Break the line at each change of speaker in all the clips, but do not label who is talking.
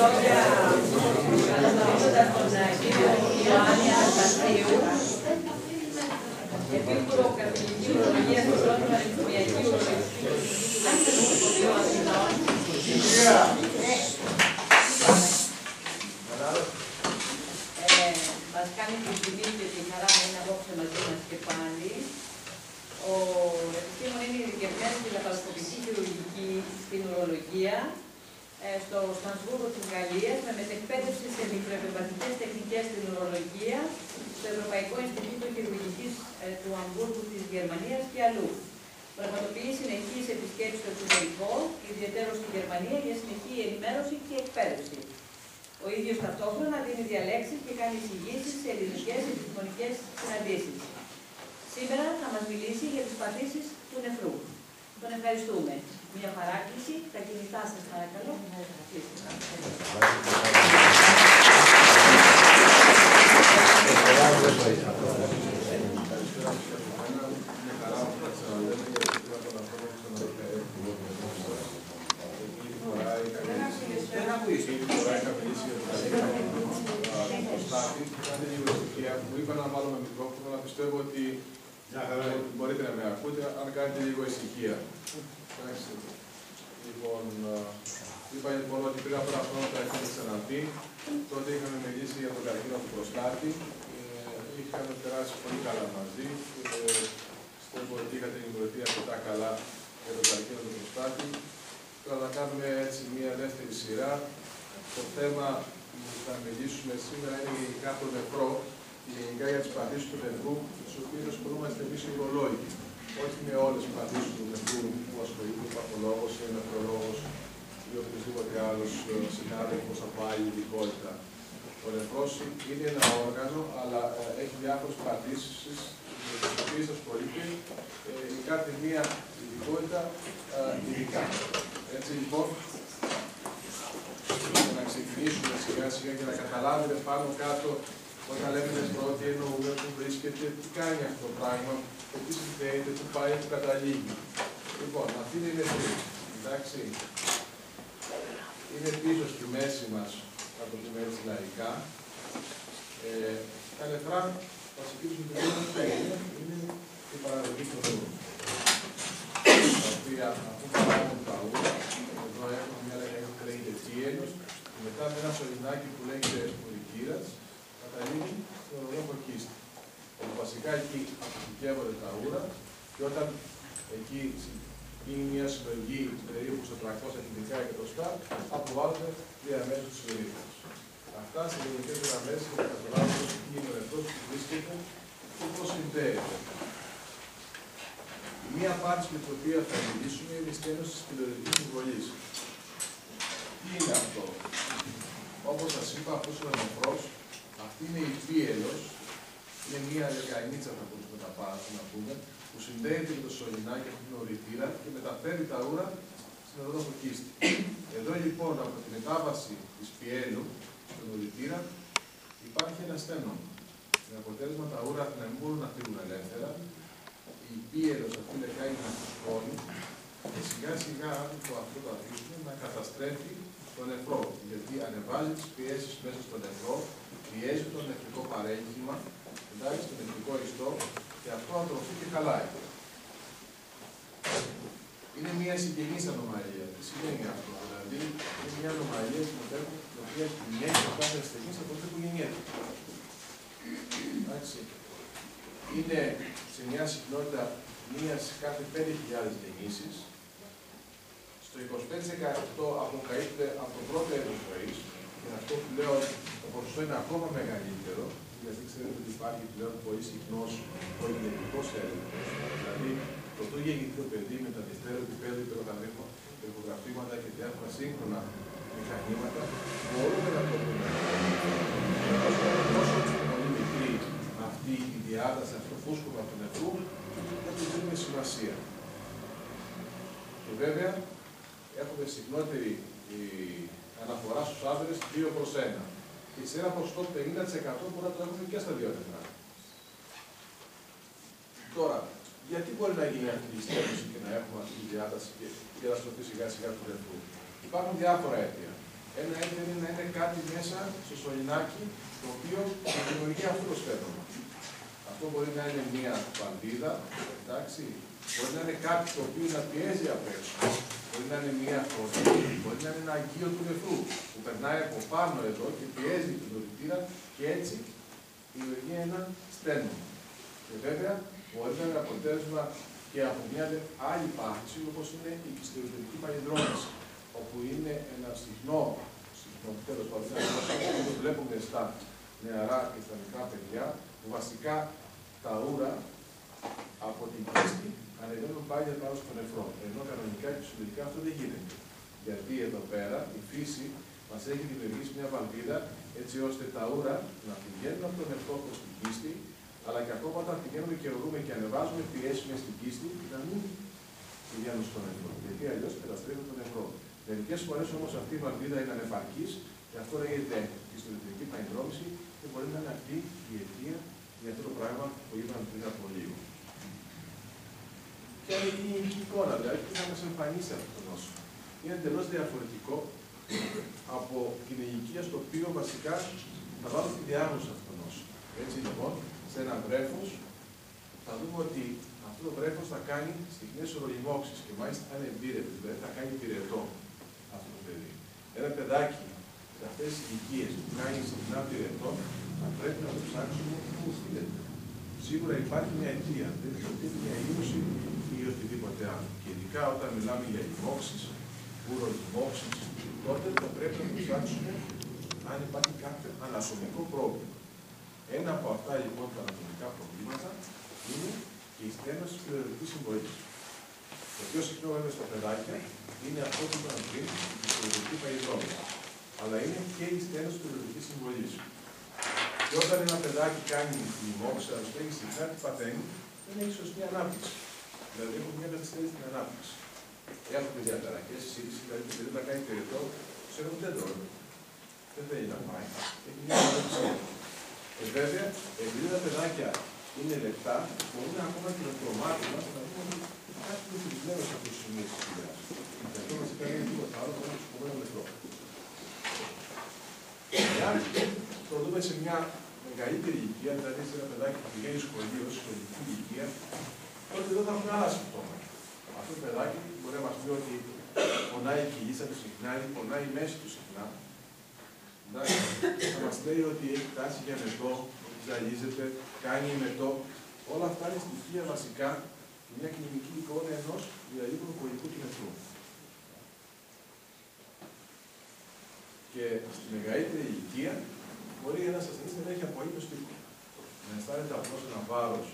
λόγια καλωσορίζοντας τον ε, κύριο Ιωάννη Αναστασίου, επίκουρο καθηγητή ουρολογίας του πρώτου Πανεπιστημιακού Ουρολογικού Σχολείου Αθηνών. Ε, Μας κάνει την τιμή και τη χαρά να είναι απόψε μαζί μας και πάλι. Ο επιστήμον είναι ειδικευμένο στη λαπαροσκοπική χειρουργική στην ουρολογία ε, στο Στρασβούργο της Γαλλίας με μετεκπαίδευση σε μικροεπεμβατικές τεχνικές στην ουρολογία στο Ευρωπαϊκό Ινστιτούτο Χειρουργικής ε, του Αμβούργου της Γερμανίας και αλλού. Πραγματοποιεί συνεχείς επισκέψεις στο εξωτερικό, ιδιαίτερα στη Γερμανία, για συνεχή ενημέρωση και εκπαίδευση. Ο ίδιος ταυτόχρονα δίνει διαλέξεις και κάνει εισηγήσεις σε ελληνικές επιστημονικές συναντήσεις. Σήμερα θα μας μιλήσει για τις παθήσεις του νεφρού. Τον ευχαριστούμε. Μια παράκληση, τα κινητά σας παρακαλώ.
Μου είπα να βάλουμε μικρόφωνο, αλλά πιστεύω ότι μπορείτε να με ακούτε, αν κάνετε λίγο ησυχία. Εντάξει. Λοιπόν, είπα λοιπόν ότι πριν από ένα χρόνο τα είχαμε ξαναπεί. Τότε είχαμε μιλήσει για τον καρκίνο του προστάτη. Ε, είχαμε περάσει πολύ καλά μαζί. Ε, πιστεύω ότι είχατε ενημερωθεί αρκετά καλά για τον καρκίνο του προστάτη. Τώρα θα κάνουμε έτσι μια δεύτερη σειρά. Το θέμα που θα μιλήσουμε σήμερα είναι γενικά το νεφρό και γενικά για τις παθήσει του νεφρού, τις οποίες ασχολούμαστε εμείς οι ουρολόγοι. Όχι με όλες τις παθήσει του νεφρού που ασχολείται ο παθολόγος ή ο νεφρολόγο ή οποιοδήποτε άλλο συνάδελφος από άλλη ειδικότητα. Ο νεφρό είναι ένα όργανο, αλλά ε, έχει διάφορες παθήσει με τις οποίες ασχολείται ε, η κάθε μία ειδικότητα ε, ειδικά. Έτσι λοιπόν, για να ξεκινήσουμε σιγά σιγά και να καταλάβετε πάνω κάτω όταν λέμε νεφρό, τι εννοούμε, που βρίσκεται, τι κάνει αυτό το πράγμα, το τι συνδέεται, που πάει, που καταλήγει. Λοιπόν, αυτή είναι η νεφρή. Εντάξει. Είναι πίσω στη μέση μας, να το πούμε έτσι λαϊκά. Ε, τα νεφρά, βασική του είναι, είναι η παραγωγή του νερού. Τα οποία αφού παράγουν τα ούρα, εδώ έχουμε μια λέγαμε που λέγεται τίενος, και μετά με ένα σωληνάκι που λέγεται ουρικύρας, καταλήγει στο ορολόγο κίστη. Όπου βασικά εκεί αποθηκεύονται τα ούρα και όταν εκεί γίνει μια συλλογή περίπου στο 300 χιλικά εκατοστά, αποβάλλονται διαμέσου του ορίχου. Αυτά σε γενικές γραμμές για να καταλάβουμε τι είναι ο νεφρό που βρίσκεται και πώ συνδέεται. Η μία πάρτι με την οποία θα μιλήσουμε είναι η στένωση της πυλωρική συμβολής. Τι είναι αυτό; Όπως σας είπα, αυτός είναι ο νεφρό αυτή είναι η πίελος, είναι μία λεκανίτσα θα πούμε τα πάνω να πούμε, που συνδέεται με το σωληνάκι από την οριτήρα και μεταφέρει τα ούρα στην οδόφοκίστη. Εδώ λοιπόν από τη μετάβαση της πιέλου στον οριτήρα υπάρχει ένα στένο. Με αποτέλεσμα τα ούρα να μην μπορούν να φύγουν ελεύθερα, η πίελος αυτή λεκάνη να φουσκώνει και σιγά σιγά το αυτό το αφήσουμε να καταστρέφει τον νεφρό. Γιατί ανεβάζει τις πιέσεις μέσα στον νεφρό πιέζει το νεφρικό παρέγγιμα, εντάξει, το νεφρικό ιστό και αυτό ατροφεί και χαλάει. Είναι μια συγγενής ανομαλία. Τι σημαίνει αυτό, δηλαδή είναι μια ανομαλία στην οποία κινιέται ο κάθε ασθενής από τότε που γεννιέται. Εντάξει. Είναι σε μια συχνότητα μίας κάθε 5.000 γεννήσεις. Στο 25% αποκαλύπτεται από το πρώτο έτος ζωής, και αυτό που λέω το ποσοστό είναι ακόμα μεγαλύτερο, γιατί ξέρετε ότι υπάρχει πλέον πολύ συχνός πολυδευτικό έλεγχος. Δηλαδή, το το γεννηθεί το παιδί με τα δευτέρα επίπεδο υπεργογραφήματα και διάφορα σύγχρονα μηχανήματα, μπορούμε να το δούμε. Όσο πολύ μικρή αυτή η διάδραση, αυτό το φούσκωμα του νεφρού, δεν του δίνουμε σημασία. Και βέβαια, έχουμε συχνότερη αναφορά στους άντρε 2 προς 1. Και σε ένα ποσοστό 50% μπορεί να το έχουμε και στα δύο νεφρά. Τώρα, γιατί μπορεί να γίνει αυτή η στέρωση και να έχουμε αυτή τη διάταση και η καταστροφή σιγά σιγά του νεφρού. Υπάρχουν διάφορα αίτια. Ένα αίτιο είναι κάτι μέσα στο σωληνάκι το οποίο δημιουργεί αυτό το σπέρμα. Αυτό μπορεί να είναι μια βαλβίδα, εντάξει, μπορεί να είναι κάτι το οποίος να πιέζει απ' έξω, μπορεί να είναι μια χωρί, μπορεί να είναι ένα αγγείο του νεφρού που περνάει από πάνω εδώ και πιέζει την ορυτήρα και έτσι δημιουργεί ένα στένο. Και βέβαια μπορεί να είναι αποτέλεσμα και από μια άλλη πάθηση όπως είναι η στερεοτυπική παλιδρόμηση, όπου είναι ένα συχνό, συχνό τέλος πάντων, όπως βλέπουμε στα νεαρά και στα μικρά παιδιά, που βασικά τα ούρα από την πίστη ανεβαίνουν πάλι πάνω στο νεφρό. Ενώ κανονικά και φυσιολογικά αυτό δεν γίνεται. Γιατί εδώ πέρα η φύση μας έχει δημιουργήσει μια βαλβίδα έτσι ώστε τα ούρα να πηγαίνουν από τον νεφρό προς την πίστη, αλλά και ακόμα όταν πηγαίνουμε και ορούμε και ανεβάζουμε πιέσεις μες στην πίστη, να μην πηγαίνουν στο νεφρό. Γιατί αλλιώς καταστρέφουν τον νεφρό. Μερικές φορές όμως αυτή η βαλβίδα είναι ανεπαρκής και αυτό λέγεται ιστορική πανδρόμηση και μπορεί να είναι αυτή η αιτία για αυτό το πράγμα που είπαμε πριν από λίγο. Και είναι η γενική εικόνα, δηλαδή τι θα μας εμφανίσει αυτό το νόσο. Είναι εντελώς διαφορετικό από την ηλικία στο οποίο βασικά θα βάλω τη διάγνωση αυτόν τον νόσο. Έτσι λοιπόν, σε ένα βρέφος θα δούμε ότι αυτό το βρέφος θα κάνει συχνέ ορολιμόξει και μάλιστα θα είναι εμπειρετό, δηλαδή θα κάνει πυρετό αυτό το παιδί. Ένα παιδάκι σε αυτές τις ηλικίες που κάνει συχνά πυρετό, θα πρέπει να το ψάξουμε πού οφείλεται. Σίγουρα υπάρχει μια αιτία, δεν είναι μια ήλωση ή οτιδήποτε άλλο. Και ειδικά όταν μιλάμε για λοιμώξεις, ουρολοιμώξεις, τότε θα πρέπει να το ψάξουμε αν υπάρχει κάποιο ανασωμικό πρόβλημα. Ένα από αυτά λοιπόν τα ανατομικά προβλήματα είναι και η στένωση τη πληρωματική συμβολής. Το πιο συχνό βέβαια στα παιδάκια είναι αυτό που είπαμε πριν, η πληρωματική παγιδρόμηση. Αλλά είναι και η στένωση τη πληρωματική συμβολής. Και όταν ένα παιδάκι κάνει λοιμώξη, αλλά στέγει συχνά, τι παθαίνει, δεν έχει σωστή ανάπτυξη. Δηλαδή έχουμε μια καθυστέρηση στην ανάπτυξη. Έχουμε διαταραχέ, σύγκριση, δηλαδή το παιδί να κάνει περιττό, ξέρω δεν τρώει. Δεν θέλει να πάει. Έχει μια ανάπτυξη. Και βέβαια, επειδή τα παιδάκια είναι λεπτά, μπορούμε ακόμα και το μάτι μα να δούμε ότι κάτι είναι πλησμένο σε αυτό το σημείο της δουλειάς. Και αυτό μα κάνει τίποτα άλλο, μόνο το σκοπό λεπτό. Εάν το δούμε σε μια μεγαλύτερη ηλικία, δηλαδή σε ένα παιδάκι που πηγαίνει σχολείο, σχολική ηλικία, τότε εδώ θα έχουμε άλλα συμπτώματα. Αυτό το παιδάκι μπορεί να μας πει ότι πονάει η κοιλίτσα του συχνά ή πονάει η μέση του συχνά. θα μας λέει ότι έχει τάση για μετό, ότι ζαλίζεται, κάνει μετό. Όλα αυτά είναι στοιχεία βασικά και μια κλινική εικόνα ενός διαλύκου κολλικού του νεφρού. Και στη μεγαλύτερη ηλικία μπορεί ένας ασθενής να έχει απολύτως τίποτα. Να αισθάνεται απλώς ένα βάρος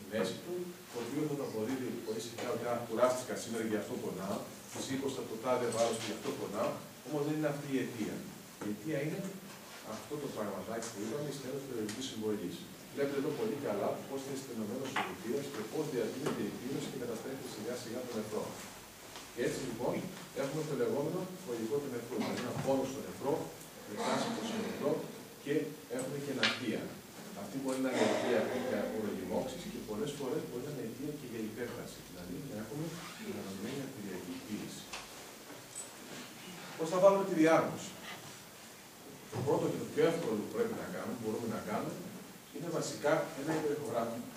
στη μέση του, το οποίο θα το αποδίδει πολύ συχνά ότι κουράστηκα σήμερα γι' αυτό πονάω, σήκωσα το τάδε βάρος και γι' αυτό πονάω, όμως δεν είναι αυτή η αιτία. Η αιτία είναι αυτό το πραγματάκι που είπαμε, η στέλνωση περιοδική συμβολής. Βλέπετε εδώ πολύ καλά πώς είναι στενωμένος ο ρητήρα και πώς διαδίδεται η πύρωση και καταστρέφει σιγά σιγά τον νεφρό. Και έτσι λοιπόν έχουμε το λεγόμενο φωλικό του νεφρού. Δηλαδή ένα πόνο στο νεφρό, μετάσχετο στο νεφρό και έχουμε και αναρτία. Αυτή μπορεί να είναι αιτία για ορογημόξει και πολλές φορές μπορεί να είναι αιτία και για υπέρταση. Δηλαδή να έχουμε την αναμενή αρτηριακή πίεση. Πώς θα βάλουμε τη διάγνωση; Το πρώτο και το πιο εύκολο που πρέπει να κάνουμε, μπορούμε να κάνουμε, είναι βασικά ένα υπερηχογράφημα.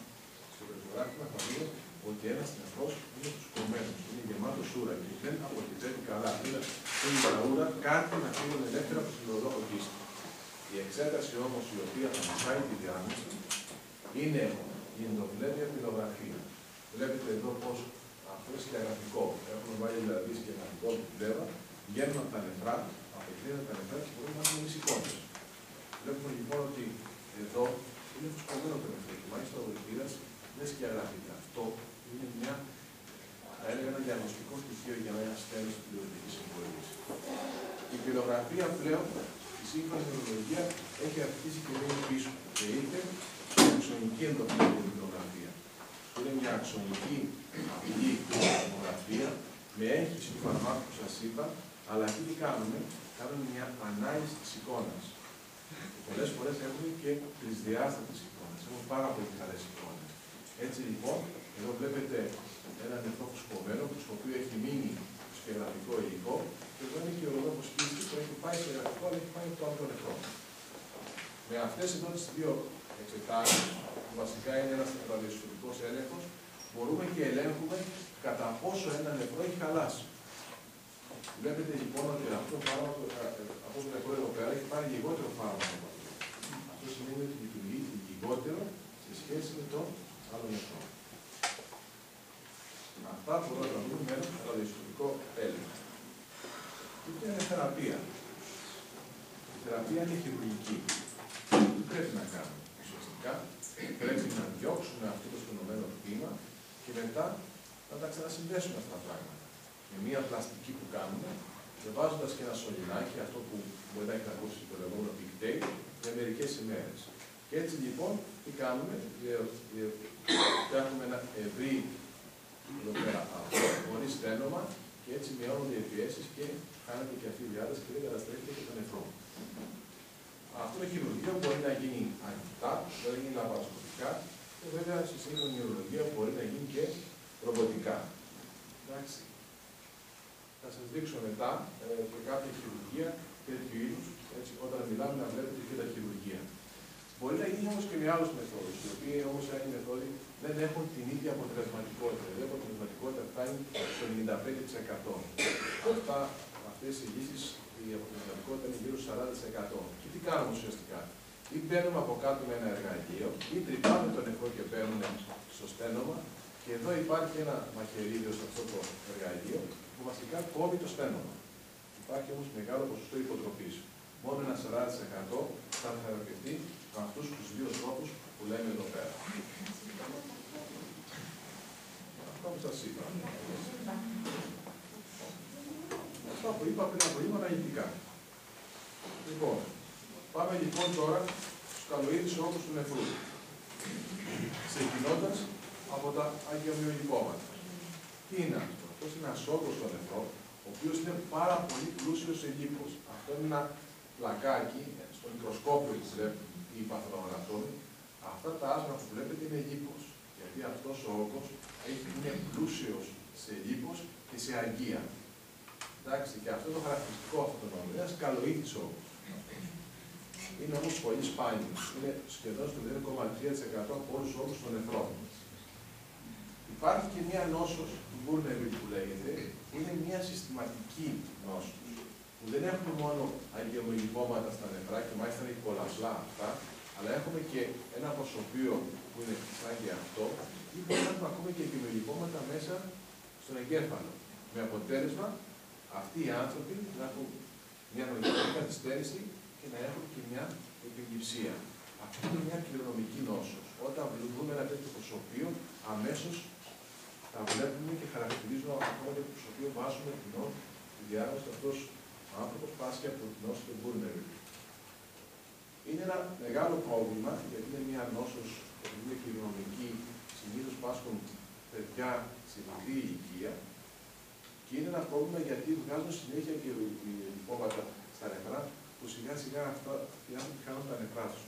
Στο υπερηχογράφημα θα δούμε ότι ένας νεφρό είναι σκομμένος, είναι γεμάτος σούρα και δεν αποτυπώνει καλά. Είναι τα ούρα κάτι να φύγουν ελεύθερα από τον οδό η εξέταση όμως η οποία θα μας κάνει τη διάγνωση είναι η ενδοβλέπια πυλογραφία. Βλέπετε εδώ πώ αυτό είναι σκιαγραφικό. Έχουμε βάλει δηλαδή σκιαγραφικό πλέον, βγαίνουν από τα νεφρά, απειλήνουν τα νεφρά και μπορούμε να έχουμε εικόνες. Βλέπουμε λοιπόν ότι εδώ είναι φουσκωμένο το νεφρό και μάλιστα ο βελτήρα δεν σκιαγραφείται. Αυτό είναι μια, θα έλεγα, ένα διαγνωστικό στοιχείο για ένα στέλνο στην πληρωτική συμβολή. Η πυλογραφία πλέον σύγχρονη τεχνολογία έχει αρχίσει και λέει πίσω και είτε η αξονική ενδοκρινογραφία. Είναι μια αξονική απλή τομογραφία με έγχυση του φαρμάκου που σας είπα, αλλά εκεί τι κάνουμε, κάνουμε μια ανάλυση της εικόνας. Πολλές φορές έχουμε και τρισδιάστατες εικόνες. Έχουμε πάρα πολύ καλές εικόνες. Έτσι λοιπόν, εδώ βλέπετε ένα νεφρό φουσκωμένο, το οποίο έχει μείνει και γραφικό υλικό, και εδώ είναι και ο ροδόπος που έχει πάει στο γραφικό, αλλά έχει πάει το άλλο νεκρό. Με αυτές εδώ τις δύο εξετάσεις, που βασικά είναι ένας ραδιοσφαιρικός έλεγχος, μπορούμε και ελέγχουμε κατά πόσο ένα νεκρό έχει χαλάσει. Βλέπετε λοιπόν ότι αυτό το φάρμακο, αυτό το νεκρό εδώ πέρα, έχει πάρει λιγότερο φάρμακο. Αυτό σημαίνει ότι λειτουργεί λιγότερο σε σχέση με το άλλο νεκρό. Αυτά μπορούμε να δούμε με ένα ραδιοσφαιρικό έλεγχο. Τι είναι θεραπεία. Η θεραπεία είναι χειρουργική. Τι πρέπει να κάνουμε; Ουσιαστικά πρέπει να διώξουμε αυτό το σπονωμένο κτήμα και μετά να τα ξανασυνδέσουμε αυτά τα πράγματα. Με μία πλαστική που κάνουμε και βάζοντα και ένα σωληνάκι, αυτό που μπορεί να έχει ακούσει το λεγόμενο big για μερικές ημέρες. Και έτσι λοιπόν τι κάνουμε, φτιάχνουμε ένα ευρύ εδώ πέρα αυτό, χωρί στένομα και έτσι μειώνονται οι πιέσεις και χάνεται και αυτή η διάθεση και δεν καταστρέφεται και το νεφρό. Αυτό το χειρουργείο μπορεί να γίνει ανοιχτά, μπορεί να γίνει λαπαροσκοπικά και βέβαια στη σύγχρονη νευρολογία μπορεί να γίνει και ρομποτικά. Εντάξει. Θα σας δείξω μετά ε, και κάποια χειρουργία τέτοιου είδους, όταν μιλάμε να βλέπετε και τα χειρουργία. Μπορεί να γίνει όμως και με άλλου μεθόδους, οι οποίοι όμως είναι μεθόδοι δεν έχουν την ίδια αποτελεσματικότητα. Η αποτελεσματικότητα φτάνει στο 95%. Αυτά, αυτές οι λύσεις, η αποτελεσματικότητα είναι γύρω στο 40%. Και τι κάνουμε ουσιαστικά; Ή παίρνουμε από κάτω με ένα εργαλείο, ή τρυπάμε το νεφρό και παίρνουμε στο στένωμα. Και εδώ υπάρχει ένα μαχαιρίδιο σε αυτό το εργαλείο που βασικά κόβει το στένωμα. Υπάρχει όμως μεγάλο ποσοστό υποτροπής. Μόνο ένα 40% θα θεραπευτεί με αυτούς τους δύο τρόπους που λέμε εδώ πέρα. Αυτό που σας είπα. Αυτά που είπα πριν από λίγο αναλυτικά. Λοιπόν, πάμε λοιπόν τώρα στους καλοίδεις όρους του νεφρού. Ξεκινώντας από τα αγιομιολιπώματα. Τι είναι αυτό; Αυτός είναι ένας όγκος στο νεφρό, ο οποίος είναι πάρα πολύ πλούσιος σε λίπος. Αυτό είναι ένα πλακάκι, στο μικροσκόπιο της ΡΕΠ, η παθογραφώνει, αυτά τα άσμα που βλέπετε είναι λίπος. Γιατί αυτός ο όγκος είναι πλούσιος σε λίπος και σε αγκία. Εντάξει, και αυτό το χαρακτηριστικό αυτού του νόμου είναι ένας καλοήθης όγκος. Είναι όμως πολύ σπάνιος. Είναι σχεδόν στο 0,3% από όλους τους όγκους των νεφρών. Υπάρχει και μια νόσος, του Μπούρνερου που λέγεται, που είναι μια συστηματική νόσος. Που δεν έχουμε μόνο αγγελογυπώματα στα νεφρά και μάλιστα είναι πολλαπλά αυτά, αλλά έχουμε και ένα προσωπείο που είναι σαν και αυτό, ή μπορεί να έχουμε ακούμε και επιμελικώματα μέσα στον εγκέφαλο. Με αποτέλεσμα αυτοί οι άνθρωποι να έχουν μια νοητική καθυστέρηση και να έχουν και μια επιγυψία. Αυτό είναι μια κληρονομική νόσος. Όταν δούμε ένα τέτοιο προσωπείο, αμέσως θα βλέπουμε και χαρακτηρίζουμε ακόμα και το προσωπείο βάζουμε την τη διάγνωση αυτός ο άνθρωπος πάσχει από την νόση του Μπούρνερ. Είναι ένα μεγάλο πρόβλημα γιατί είναι μια νόσος που είναι κληρονομική, συνήθως πάσχουν παιδιά σε μικρή ηλικία και είναι ένα πρόβλημα γιατί βγάζουν συνέχεια και λιπόματα στα νεφρά που σιγά σιγά αυτά οι άνθρωποι χάνουν τα νεφρά τους.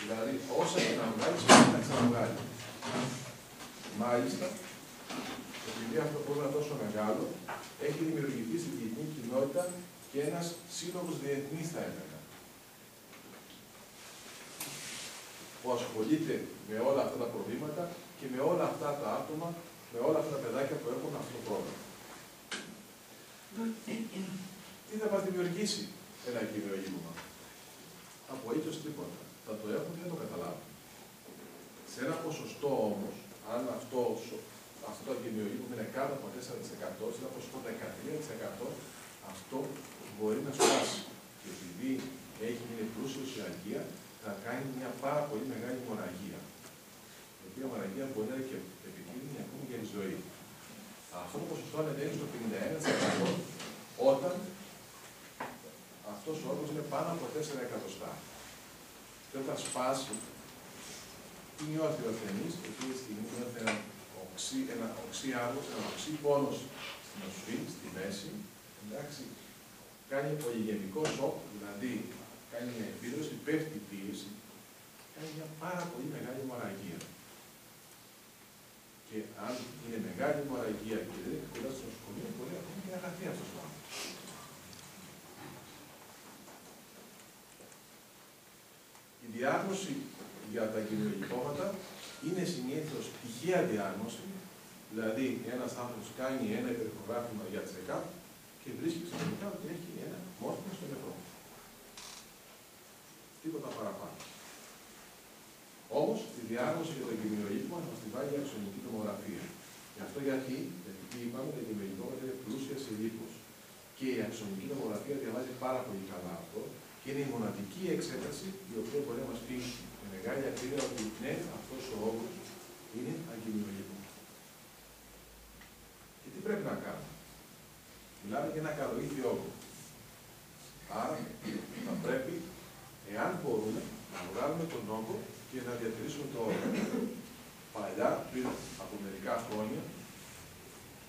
Δηλαδή, όσα και να βγάλεις, πρέπει να ξαναβγάλεις. Μάλιστα, επειδή αυτό το πρόβλημα τόσο μεγάλο, έχει δημιουργηθεί στην διεθνή κοινότητα και ένας σύλλογος διεθνής θα έλεγα. Που ασχολείται με όλα αυτά τα προβλήματα και με όλα αυτά τα άτομα, με όλα αυτά τα παιδάκια που έχουν αυτό το πρόβλημα. Τι θα μας δημιουργήσει ένα κυριολείγμα. Από ίσως τίποτα. Θα το έχουμε και δεν το καταλάβουμε. Σε ένα ποσοστό όμως, αν αυτό, αυτό το κυριολείγμα είναι κάτω από 4%, σε ένα ποσοστό 13%, αυτό μπορεί να σπάσει. Και επειδή έχει γίνει πλούσιο σε αργία, θα κάνει μια πάρα πολύ μεγάλη μοραγία. Η οποία μοραγία μπορεί να είναι και επικίνδυνη ακόμη για τη ζωή. Αυτό το ποσοστό ανεβαίνει στο 51% όταν αυτός ο όγκο είναι πάνω από 4 εκατοστά. Και όταν σπάσει, τι νιώθει ο ασθενής, εκείνη τη στιγμή νιώθει ένα οξύ, ένα οξύ άγχος, ένα οξύ πόνος στην οσφή, στη μέση, εντάξει, κάνει πολυγενικό σοκ, δηλαδή κάνει μια επίδοση, πέφτει η πίεση, κάνει μια πάρα πολύ μεγάλη μοραγία. Και αν είναι μεγάλη μοραγία και δεν έχει κοντά στο νοσοκομείο, μπορεί ακόμα και να χαθεί αυτός ο άνθρωπο. Η διάγνωση για τα κοινωνικόματα είναι συνήθως τυχαία διάγνωση, δηλαδή ένας άνθρωπος κάνει ένα υπερχογράφημα για τσεκάπ και βρίσκει ξαφνικά ότι έχει ένα μόρφωμα στο νεφρό. Τίποτα παραπάνω. Όμως η διάγνωση για το κοινωνικό μας τη βάλει η αξιονική τομογραφία. Γι' αυτό γιατί, γιατί είπαμε ότι το κοινωνικόματα είναι πλούσια σε λίπος. Και η αξιονική τομογραφία διαβάζει πάρα πολύ καλά αυτό και είναι η μοναδική εξέταση η οποία μπορεί να μας πει με μεγάλη ακρίβεια ότι ναι, αυτός ο όγκο είναι αγκυμιολογικό. Και τι πρέπει να κάνουμε; Μιλάμε για ένα καλοήθιο όγκο. Άρα θα πρέπει, εάν μπορούμε, να βγάλουμε τον όγκο και να διατηρήσουμε το όργανο. Παλιά, πριν από μερικά χρόνια,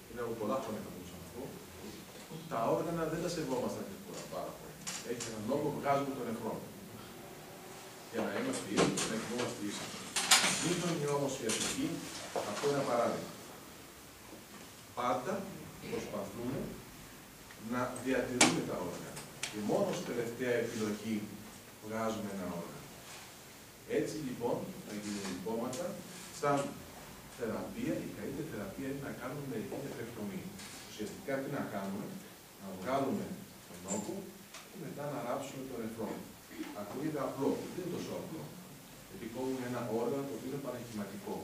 πριν από πολλά χρόνια θα μπορούσα να πω, τα όργανα δεν τα σεβόμασταν και πολλά πάρα πολύ. Έχει έναν λόγο που βγάζουμε τον νεφρό. Για να είμαστε ίσοι, να είμαστε ίσοι. Σύγχρονη όμω η αστική, αυτό είναι ένα παράδειγμα. Πάντα προσπαθούμε να διατηρούμε τα όργανα. Και μόνο στη τελευταία επιλογή βγάζουμε ένα όργανο. Έτσι λοιπόν, τα γυναικόματα, σαν θεραπεία, η καλύτερη θεραπεία είναι να κάνουμε μερική νεφρεκτομή. Ουσιαστικά τι να κάνουμε, να βγάλουμε τον όγκο και μετά να ράψουμε τον νεφρό. Ακούγεται απλό, δεν είναι τόσο απλό. Γιατί κόβουμε ένα όργανο το οποίο είναι παραχηματικό.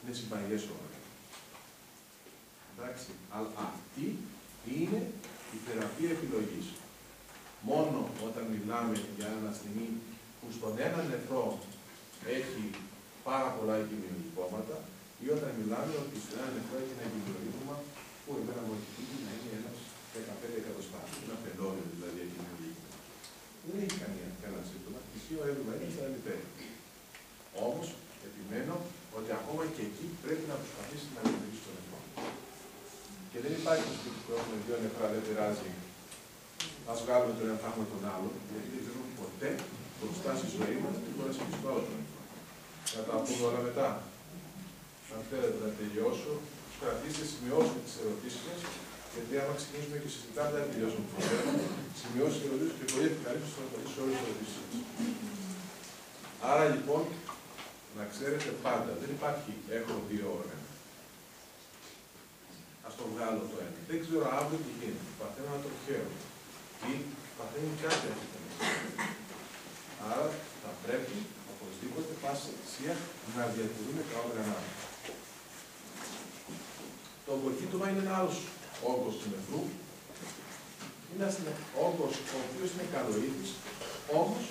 Είναι συμπαγέ όργανο. Εντάξει, αλλά αυτή είναι η θεραπεία επιλογής. Μόνο όταν μιλάμε για ένα στιγμή που στον ένα νεφρό έχει πάρα πολλά οικημιολογικόματα ή όταν μιλάμε ότι στον ένα νεφρό έχει ένα οικημιολογικόμα που εμένα μου έχει τύχει να είναι ένας 15 εκατοστά. Ένα πεντόριο δηλαδή οικημιολογικό. Δεν έχει καμία, κανένα σύμπτωμα. Ισχύει ο έδωμα είναι στα λιπέρ. Όμως, επιμένω ότι ακόμα και εκεί πρέπει να προσπαθήσει να λειτουργήσει το νεφρό. Και δεν υπάρχει στο σπίτι που έχουμε δύο νεφρά, δεν πειράζει. Α βγάλουμε τον ένα, θα έχουμε τον άλλο, γιατί δεν ξέρουμε ποτέ μπροστά στη ζωή μας τι μπορεί να συμβεί στο άλλο. Θα τα πούμε όλα μετά. Αν θέλετε να τελειώσω, κρατήστε, σημειώστε τις ερωτήσεις σας, γιατί άμα ξεκινήσουμε και συζητάμε, δεν τελειώσουμε το θέμα. Σημειώστε και ερωτήσεις και πολύ ευχαρίστω να απαντήσω όλες τις ερωτήσεις σα. Άρα λοιπόν, να ξέρετε πάντα, δεν υπάρχει έχω δύο όργανα. Α το βγάλω το ένα. Δεν ξέρω αύριο τι γίνεται. Παθαίνω ένα τροχαίο. Ή παθαίνω κάτι αυτό. Άρα θα πρέπει οπωσδήποτε πάση θυσία να διατηρούμε τα όργανα. Το βοηθήτωμα είναι ένα άλλος όγκος του νεφρού. Είναι ένας όγκος ο οποίος είναι καλοήθη, όμως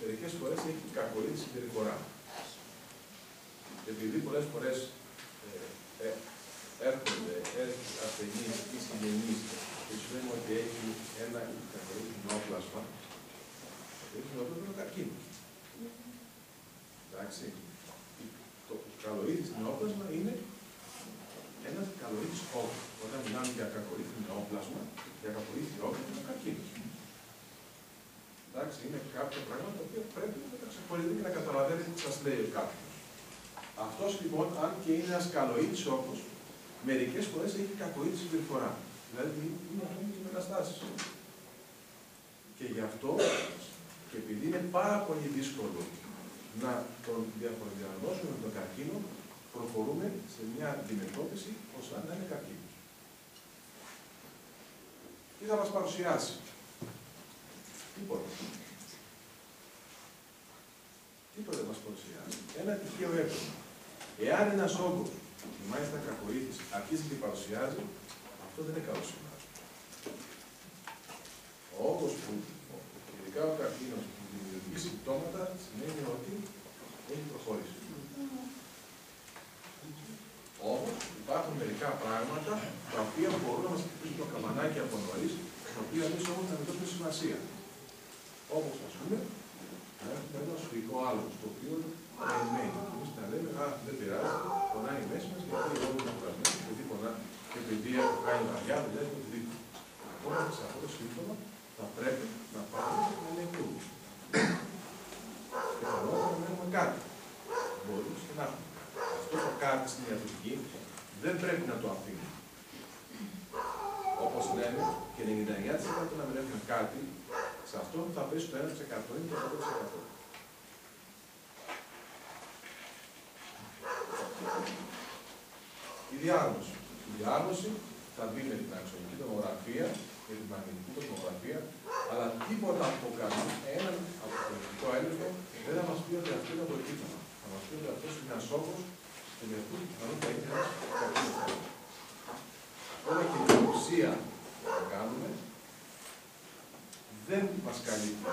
μερικές φορές έχει κακοήθη συμπεριφορά. Επειδή πολλές φορές ε, ε, έρχονται ασθενείς ή συγγενείς και σου λένε ότι έχει ένα κακοήθη νεόπλασμα, έχει νεόπλασμα καρκίνο. Εντάξει. Το καλοήθη νεόπλασμα είναι ένας καλοήθη όγκος. Όταν μιλάμε για κακοήθη νεόπλασμα, για κακοήθη όγκο είναι καρκίνο. Εντάξει, είναι κάποια πράγματα που πρέπει να τα ξεχωρίζετε και να καταλαβαίνετε τι σας λέει κάποιος. Αυτός λοιπόν, αν και είναι ένας καλοήθης όγκο, μερικές φορές έχει κακοήθης συμπεριφορά. Δηλαδή είναι ατόμικε μεταστάσεις. Και γι' αυτό, και επειδή είναι πάρα πολύ δύσκολο να τον διαδιαγνώσουμε με τον καρκίνο, προχωρούμε σε μια αντιμετώπιση ώστε να είναι καρκίνο. Τι θα μας παρουσιάσει. Τίποτα. Τίποτα δεν μας παρουσιάζει; Ένα τυχαίο εύκολο. Εάν ένας όγκος, και μάλιστα κακοήθης, αρχίζει και παρουσιάζει, αυτό δεν είναι καλό σημάδι. Ο όγκος που, ειδικά ο καρκίνος, που δημιουργεί συμπτώματα, σημαίνει ότι έχει προχωρήσει. Όμως υπάρχουν μερικά πράγματα τα οποία μπορούν να μας χτυπήσουν το καμπανάκι από νωρί, τα οποία εμεί όμω να μην δώσουμε σημασία. Όπως α πούμε, να έχουμε ένα σφυγικό άλλο, το οποίο περιμένει. Εμεί να λέμε, Α, δεν πειράζει, πονάει η μέση μα γιατί εγώ δεν έχω κουρασμένο, επειδή πονά και επειδή έχω κάνει βαριά, δεν έχω οτιδήποτε. Ακόμα σε αυτό το σύμπτωμα θα πρέπει να πάμε να ελεγχθούμε. Και θα να έχουμε κάτι. Μπορούμε και να έχουμε. Αυτό το κάτι στην ιατρική δεν πρέπει να το αφήνουμε. Όπω λένε και 99% να μην έχουμε κάτι, σε αυτό θα πέσει το 1% ή το 100%. Η διάγνωση. Η διάγνωση θα μπει με την αξιολογική τομογραφία και την μαγνητική τομογραφία, αλλά τίποτα από το κάνει έναν αποτελεσματικό έλεγχο δεν θα μας πει ότι αυτό είναι το κείμενο. Θα μας πει ότι αυτός είναι ένας όγκος του λεπτού που θα είναι ένα κακό. Ακόμα και η ουσία που κάνουμε δεν μας καλύπτει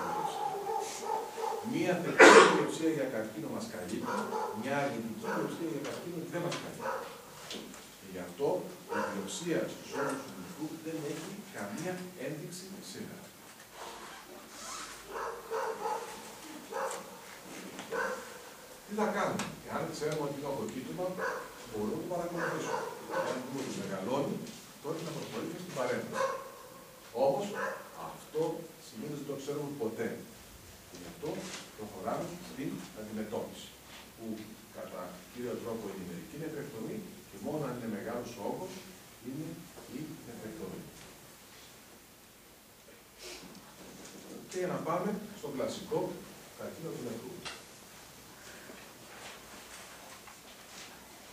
Μία θετική βιοψία για καρκίνο μας καλύπτει, μια αρνητική βιοψία για καρκίνο δεν μας καλύπτει. Και γι' αυτό η βιοψία στους όρους του νεκρού δεν έχει καμία ένδειξη σήμερα. Τι θα κάνουμε, εάν ξέρουμε ότι είναι αποκοίτημα, μπορούμε να το παρακολουθήσουμε. Αν δούμε ότι μεγαλώνει, τότε να προχωρήσουμε στην παρέμβαση. Όμως, αυτό συνήθως δεν το ξέρουμε ποτέ. Και γι' αυτό προχωράμε στην αντιμετώπιση. Που κατά κύριο τρόπο είναι η μερική νεφρεκτομή και μόνο αν είναι μεγάλος ο όγκος είναι η νεφρεκτομή. Και για να πάμε στο κλασικό καρκίνο του νεφρού.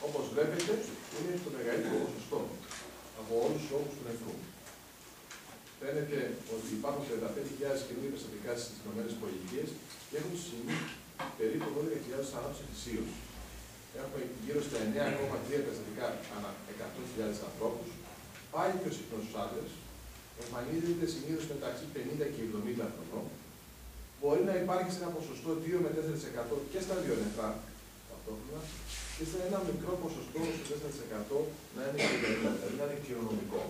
Όπως βλέπετε, είναι το μεγαλύτερο ποσοστό από όλους τους όγκους του νεφρού. Φαίνεται ότι υπάρχουν 35.000 καινούργια περιστατικά στις ΗΠΑ και έχουν συμβεί περίπου 12.000 θανάτου ετησίω. Έχουμε γύρω στα 9,3 περιστατικά ανά 100.000 ανθρώπους. Πάει πιο συχνός στους άντρε. Εμφανίζεται συνήθως μεταξύ 50 και 70 χρονών. Μπορεί να υπάρχει σε ένα ποσοστό 2 με 4% και στα δύο νεφρά ταυτόχρονα και σε ένα μικρό ποσοστό στο 4% να είναι δηλαδή να είναι κληρονομικό.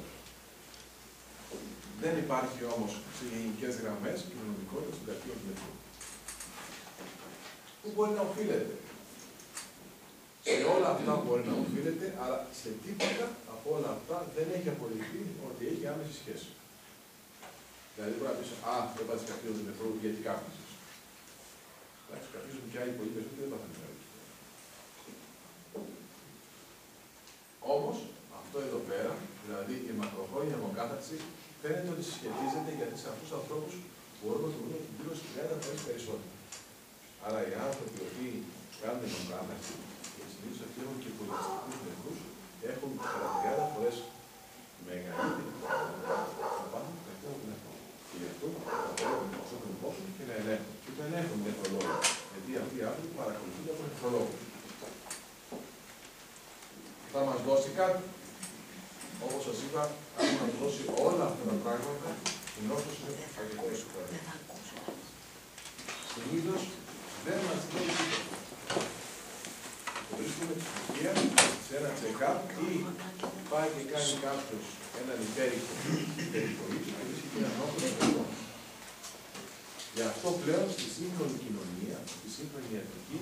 Δεν υπάρχει όμως σε γενικές γραμμές κοινωνικότητας του καρκίνου του νεφρού. Πού μπορεί να οφείλεται. Σε όλα αυτά μπορεί να οφείλεται, αλλά σε τίποτα από όλα αυτά δεν έχει αποδειχθεί ότι έχει άμεση σχέση. Δηλαδή μπορεί να πεις, Α, δεν πάει καρκίνο του νεφρού γιατί κάπνισε. Εντάξει, καπνίζουν και άλλοι πολύ περισσότεροι δεν πάθανε Όμως, αυτό εδώ πέρα, δηλαδή η μακροχρόνια αιμοκάθαρση, φαίνεται ότι συσχετίζεται γιατί σε αυτούς τους ανθρώπους μπορούμε να δούμε γύρω στι 30 φορέ περισσότερο. Άρα οι άνθρωποι οι οποίοι κάνουν αιμοκάθαρση και συνήθως αυτοί έχουν και πολιτιστικού νεκρού, έχουν 30 φορές μεγαλύτερη να πάνε από το νεκρό. Και γι' αυτό θα πρέπει να τους υπόψη και να ελέγχουν. Και το ελέγχουν νεφρολόγοι. Γιατί αυτοί οι άνθρωποι παρακολουθούνται από νεφρολόγου θα μας δώσει κάτι; Όπως σας είπα, αν μας δώσει όλα αυτά τα πράγματα, η νόστος είναι αρκετός. Συνήθως δεν μας λέει τίποτα. Το βρίσκουμε τη στοιχεία σε ένα check-up ή πάει και κάνει κάποιος έναν υπέρηχο περιχωρήτη και βρίσκει ένα νόστο Γι' αυτό πλέον στη σύγχρονη κοινωνία, στη σύγχρονη ιατρική,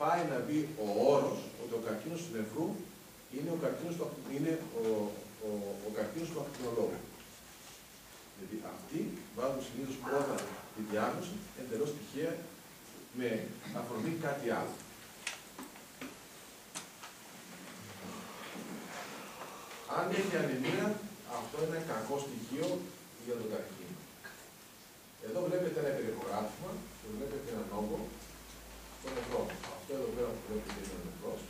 πάει να μπει ο όρος ότι ο καρκίνος του νεφρού είναι ο καρκίνος του, είναι ο, ο, ο καρκίνος του ακτινολόγου. Γιατί αυτοί βάζουν συνήθως πρώτα τη διάγνωση εντελώς τυχαία με αφορμή κάτι άλλο. Αν έχει ανεμία, αυτό είναι ένα κακό στοιχείο για τον καρκίνο. Εδώ βλέπετε ένα περιχωράτημα και βλέπετε έναν όγκο στο νεφρό. Αυτό εδώ πέρα που βλέπετε είναι ο νεφρός,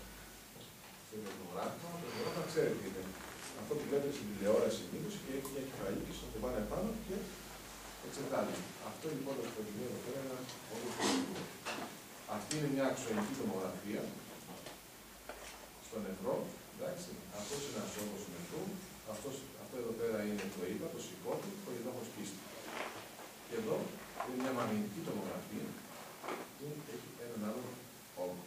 στο νεφρογράφημα, το νεφρόγραφημα ξέρετε τι είναι. Αυτό που βλέπετε στην τηλεόραση συνήθω και έχει μια κεφαλή και στο πάνω επάνω και εξετάζει. Αυτό λοιπόν το σκοτεινό εδώ πέρα είναι όλο το Αυτή είναι μια αξιολογική τομογραφία στο νεφρό. Εντάξει. Αυτός είναι ένας όγκο του νεφρού. Αυτός, αυτό εδώ πέρα είναι το είπα, το σηκώτη, το ειδόχο πίστη. Και εδώ είναι μια μαγνητική τομογραφία που έχει έναν άλλο όγκο.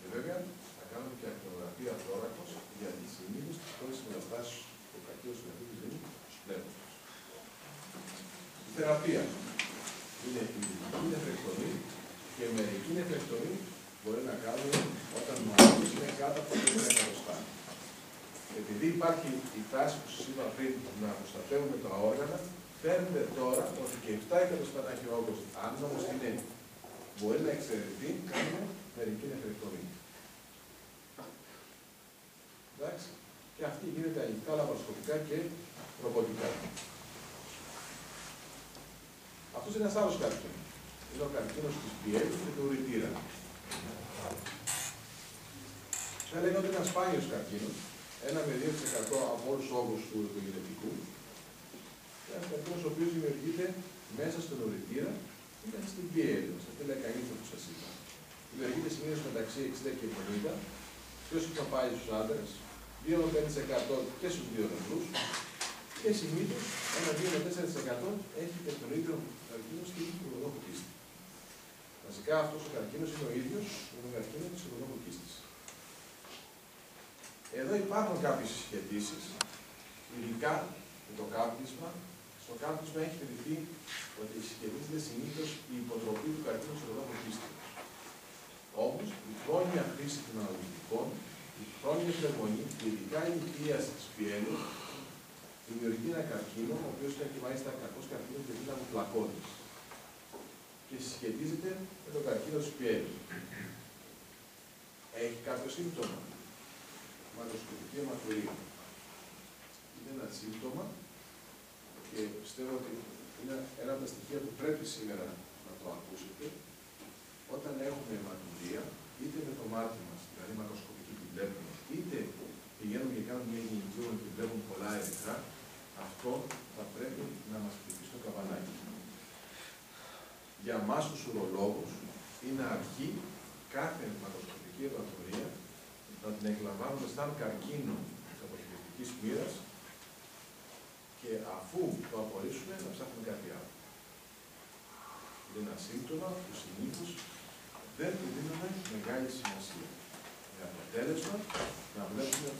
Και βέβαια θα κάνουμε και ακτινογραφία θώρακος γιατί συνήθως τις πρώτες μεταστάσεις του κακίου του νεφρού της στου Η θεραπεία είναι η μερική νεφρεκτονή και η μερική νεφρεκτονή μπορεί να κάνουμε όταν μάλλον είναι κάτω από το 4 εκατοστά. Επειδή υπάρχει η τάση που σας είπα πριν να προστατεύουμε τα όργανα, φαίνεται τώρα ότι και 7 εκατοστά να έχει ο όγκος, αν όμως είναι μπορεί να εξαιρεθεί, κάνουμε μερική νεφρεκτομή. Εντάξει. Και αυτή γίνεται ανοιχτά, λαπαροσκοπικά και ρομποτικά. Αυτός είναι ένας άλλος καρκίνο. Είναι ο καρκίνο της πιέλη και του ουρητήρα. Θα λέγαμε ότι είναι ένας σπάνιος καρκίνο, ένα με 2% από όλους τους όγκους του γυναικικού. Ένας καρκίνο ο οποίος δημιουργείται μέσα στον ουρητήρα ή μέσα στην πιέλη, στα τέλεια κανίτα που σα είπα. Δημιουργείται συνήθως μεταξύ 60 και 70, πιο συχνά πάλι στους άντρες, 2-5% και στους δύο νεκρούς και συνήθως ένα 2-4% έχει και τον ίδιο καρκίνο στην ουροδόχου κίστη. Βασικά αυτός ο καρκίνος είναι ο ίδιος με τον καρκίνο της ουροδόχου κίστης. Εδώ υπάρχουν κάποιες συσχετήσεις, ειδικά με το κάπνισμα. Στο κάπνισμα έχει κρυφτεί ότι συσχετίζεται συνήθως η υποτροπή του καρκίνου της ουροδόχου κίστης. Όμως, η χρόνια χρήση των αναλυτικών, η χρόνια πνευμονή και ειδικά η νοικίαση της πιέλου δημιουργεί ένα καρκίνο, ο οποίος είναι και μάλιστα κακός καρκίνο και δύναμη πλακώνη. Και συσχετίζεται με τον καρκίνο της πιέλου. Έχει κάποιο σύμπτωμα; Μακροσκοπική αιματορία. Είναι ένα σύμπτωμα και πιστεύω ότι είναι ένα από τα στοιχεία που πρέπει σήμερα να το ακούσετε. Όταν έχουμε αιματορία, είτε με το μάτι μας, δηλαδή μακροσκοπική την βλέπουμε, είτε πηγαίνουμε και κάνουμε μια γενική και βλέπουμε πολλά ερυθρά, αυτό θα πρέπει να μας πληθεί στο καβανάκι. Για εμάς τους ουρολόγους είναι αρχή κάθε μακροσκοπική ευατορία να την εκλαμβάνουμε σαν καρκίνο της αποκεντρωτικής μοίρας και αφού το απορρίσουμε να ψάχνουμε κάτι άλλο. Είναι ένα σύμπτωμα που συνήθως δεν του δίνουμε μεγάλη σημασία. Με αποτέλεσμα να βλέπουμε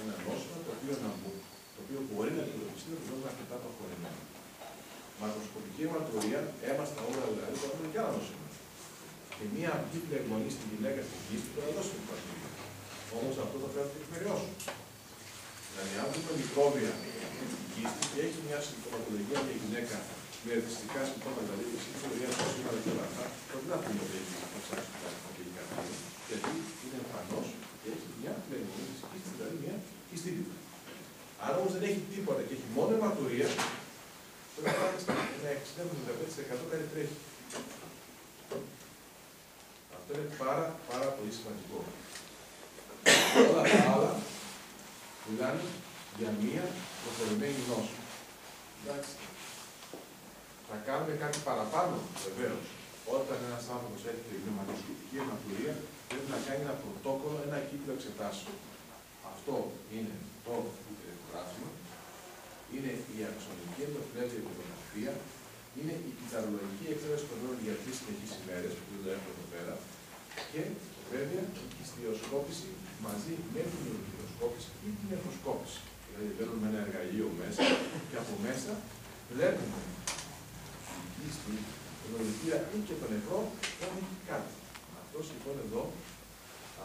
ένα νόσημα το οποίο να μπουν το οποίο μπορεί να αντιμετωπιστεί με τρόπο αρκετά προχωρημένο. Μακροσκοπική αιματορία, αίμα στα όλα δηλαδή, το έχουμε και άλλα νοσήματα. Και μία αυγή πνευμονή στην γυναίκα στην κίστη μπορεί να δώσει την πατρίδα. Όμως αυτό το πρέπει να το εκμεριώσουμε. Δηλαδή, αν δούμε μικρόβια στην κίστη και έχει μια συμπτωματολογία για γυναίκα με εθιστικά συμπτώματα, δηλαδή η συμπτωματολογία του σήμερα και όλα αυτά, τότε δεν πούμε ότι έχει να ψάξει και κάτι γιατί είναι εμφανώ και έχει μια πνευμονή τη κίστη, δηλαδή μια κιστίτητα. Αν όμως δεν έχει τίποτα και έχει μόνο αιματορία, πρέπει να πάει στα 60-75% κάτι τρέχει. Αυτό είναι πάρα, πάρα πολύ σημαντικό. Όλα τα άλλα μιλάνε για μία προχωρημένη νόσο. Εντάξει. Θα κάνουμε κάτι παραπάνω, βεβαίως. Όταν ένας άνθρωπος έχει μια μακροσκοπική αιματορία, πρέπει να κάνει ένα πρωτόκολλο, ένα κύκλο εξετάσεων. Αυτό είναι το γράφημα, είναι η αξονική ενδοφυλάκια υποτονοφία, είναι η κυταρολογική εξέταση των νέων για τρει συνεχείς ημέρες, που δεν το έχουμε εδώ πέρα, και βέβαια η ιστιοσκόπηση μαζί με την ουροκυροσκόπηση ή την εχοσκόπηση. Δηλαδή μπαίνουμε ένα εργαλείο μέσα και από μέσα βλέπουμε στην ονομητήρα ή και τον νεκρό δεν έχει κάτι. Αυτός λοιπόν εδώ,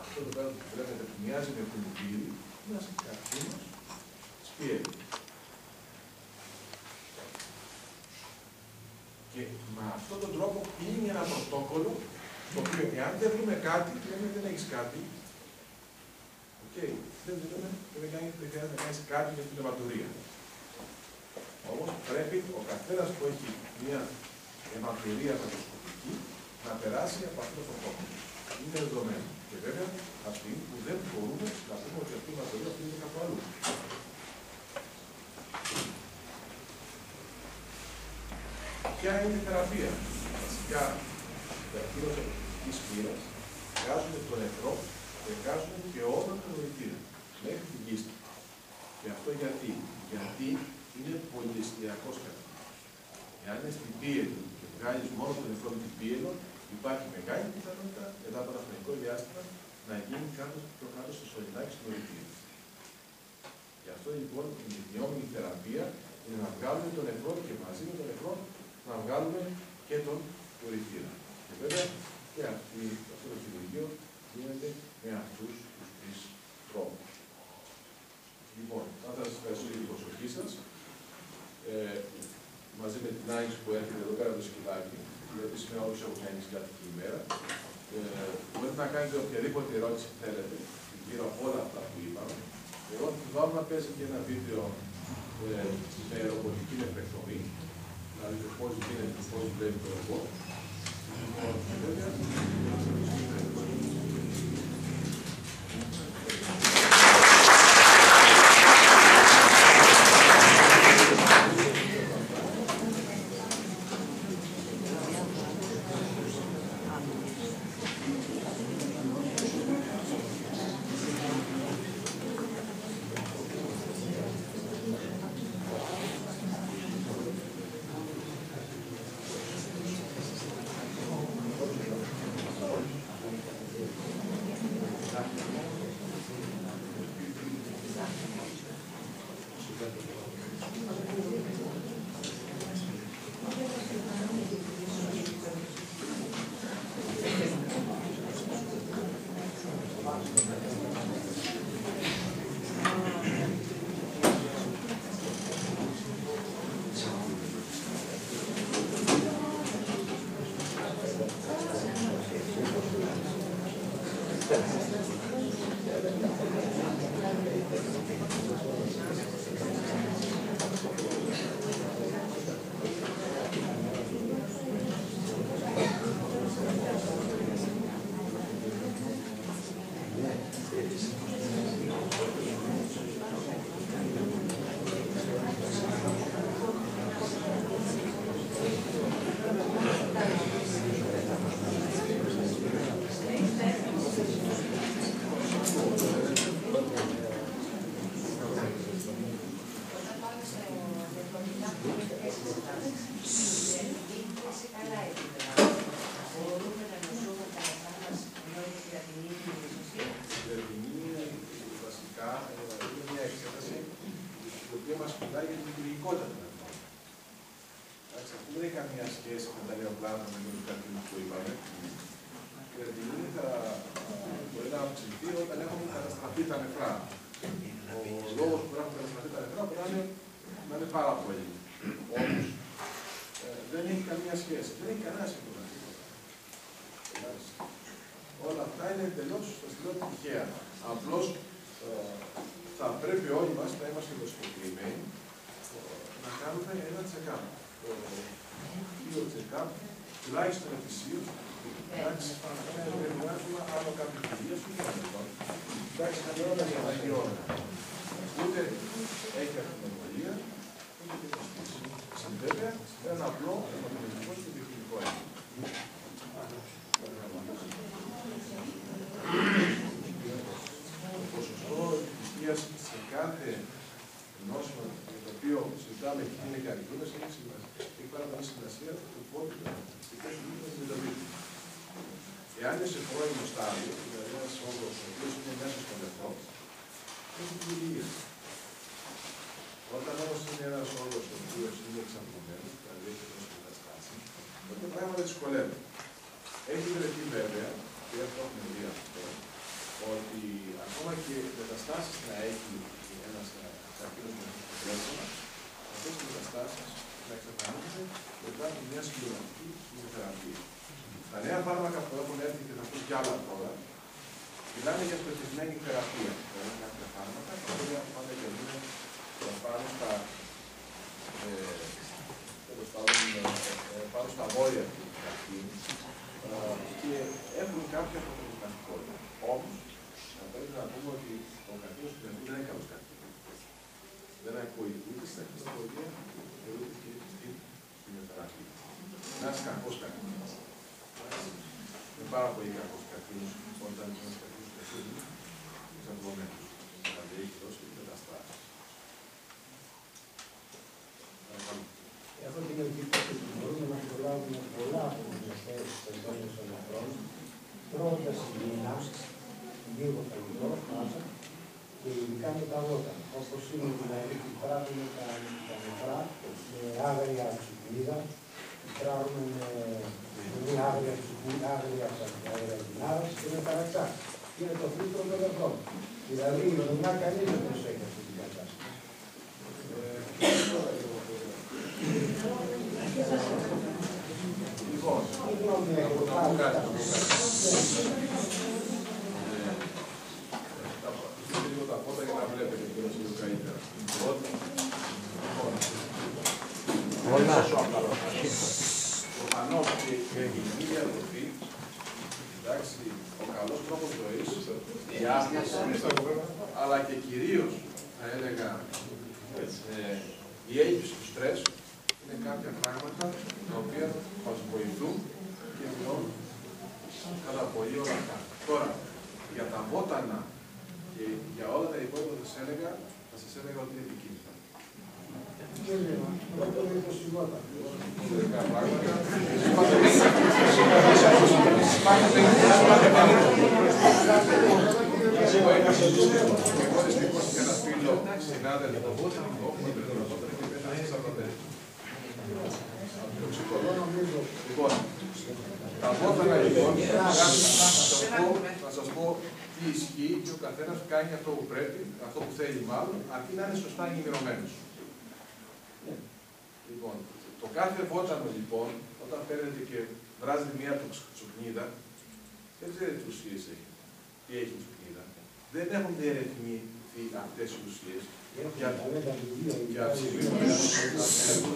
αυτό το πέρα που βλέπετε που μοιάζει με κουμπίλι, είναι ένας καρκίνο σπίρι. Και με αυτόν τον τρόπο είναι ένα πρωτόκολλο το οποίο εάν δεν βρούμε κάτι, λέμε δεν έχεις κάτι. OK, okay. δεν λέμε δεν χρειάζεται να κάνεις κάτι για την αιματουρία. Όμως πρέπει ο καθένας που έχει μια αιματουρία μακροσκοπική να περάσει από αυτό το πρωτόκολλο. Είναι δεδομένο. Και βέβαια, από τη που δεν μπορούμε να πούμε ότι αυτή η αιματουρία είναι κάπου αλλού. Ποια είναι η θεραπεία; Βασικά, καρκίνος της πύρας βγάζουν το νεκρό και βγάζουν και όλο τον νοητήρα μέχρι την κίστη. Και αυτό γιατί; Γιατί είναι πολυεστιακός καρκίνος. Εάν είναι στην πίελο και βγάλεις μόνο το νεκρό με την πίελο, υπάρχει μεγάλη πιθανότητα μετά από ένα χρονικό διάστημα να γίνει κάτω, πιο κάτω στο σωληνάκι στην νοητήρα. Γι' αυτό λοιπόν η μυθιόμενη θεραπεία είναι να βγάλουμε τον νεκρό και μαζί με τον νεκρό να βγάλουμε και τον ουρητήρα. Και βέβαια και αυτή, αυτό το χειρουργείο γίνεται με αυτούς τους τρεις τρόπους. Λοιπόν, θα σας ευχαριστώ για την προσοχή σας. Ε, μαζί με την Άγγι που έρχεται εδώ πέρα το σκυλάκι, γιατί σήμερα όλου έχουν μια νησιάτικη ημέρα. Ε, μπορείτε να κάνετε οποιαδήποτε ερώτηση θέλετε γύρω από όλα αυτά που είπαμε. Εγώ βάλω να παίζει και ένα βίντεο ε, με ρομποτική επεκτομή, δηλαδή το πώς γίνεται, πώς βλέπει το ρομπότ. Σε πρώιμο στάδιο, δηλαδή ένας όγκο ο οποίος είναι μέσα στο νεφρό, έχει την υγεία. Όταν όμως είναι ένας όγκο ο οποίος είναι εξαπλωμένο, δηλαδή έχει δώσει καταστάσει, τότε πράγματα δυσκολεύουν. Έχει βρεθεί βέβαια, και αυτό έχουμε δει αυτό, ότι ακόμα και μεταστάσει να έχει ένας καρκίνο με αποτέλεσμα, αυτές οι μεταστάσει να εξαφανίζονται μετά από μια συμπληρωματική χημειοθεραπεία. Τα νέα φάρμακα που έχουν έρθει και θα πω κι άλλα τώρα, μιλάνε για στοχευμένη θεραπεία. Δηλαδή κάποια φάρμακα τα οποία πάνε και δίνουν πάνω στα, ε, τέλος πάντων, ε, πάνω στα βόρεια του καρκίνου και έχουν κάποια αποτελεσματικότητα. Όμως, θα πρέπει να πούμε ότι ο καρκίνος του καρκίνου δεν είναι καλός καρκίνος. Δεν ακούει ούτε στα χιστολογία, ούτε και στην χημειοθεραπεία. Ένας κακός καρκίνος. Είναι πάρα πολύ κακός καρκίνο όταν ένας καρκίνο του καρκίνου είναι εξαπλωμένο. Δηλαδή έχει δώσει μεταστάσει.
Έχω την εντύπωση ότι μπορούμε να προλάβουμε πολλά από τις μεσαίες σεζόνες των νεκρών, τρώγοντας υγιεινά, λίγο φαγητό, μάσα, και ειδικά με τα δότα. Όπως είναι δηλαδή που πράγουμε τα, τα νεφρά με άγρια ψυχίδα, πράγμα είναι άγρια αγρία και με παραξά. Είναι το πλήθο των ευρώ. Δηλαδή η Ρωμιά κανεί δεν προσέχει αυτή την κατάσταση.
Λοιπόν,
έχω
πω λίγο τα φώτα για να βλέπετε και να καλύτερα. Πολλά και η μη διατροφή, εντάξει, ο καλός τρόπος ζωής, η άσχεση, αλλά και κυρίως θα έλεγα ε, η έλλειψη του στρες είναι κάποια πράγματα τα οποία μας βοηθούν και μειώνουν κατά πολύ όλα αυτά. Τώρα, για τα βότανα και για όλα τα υπόλοιπα θα σας έλεγα, θα σας έλεγα ότι είναι επικίνδυνα. Μερικά πράγματα. Εγώ δυστυχώς είχα ένα φίλο συνάδελφο, έχουμε περισσότερο και πέθανε στις 45. Λοιπόν, τα βότανα λοιπόν, να σας πω τι ισχύει και ο καθένας κάνει αυτό που πρέπει, αυτό που θέλει μάλλον, αρκεί να είναι σωστά ενημερωμένος. Λοιπόν, το κάθε βότανο λοιπόν, όταν παίρνετε και βράζετε μία τσουκνίδα, δεν ξέρετε τι ουσίες έχει. Τι έχει η τσουκνίδα. Δεν έχουν διερευνηθεί αυτές οι ουσίες. Για που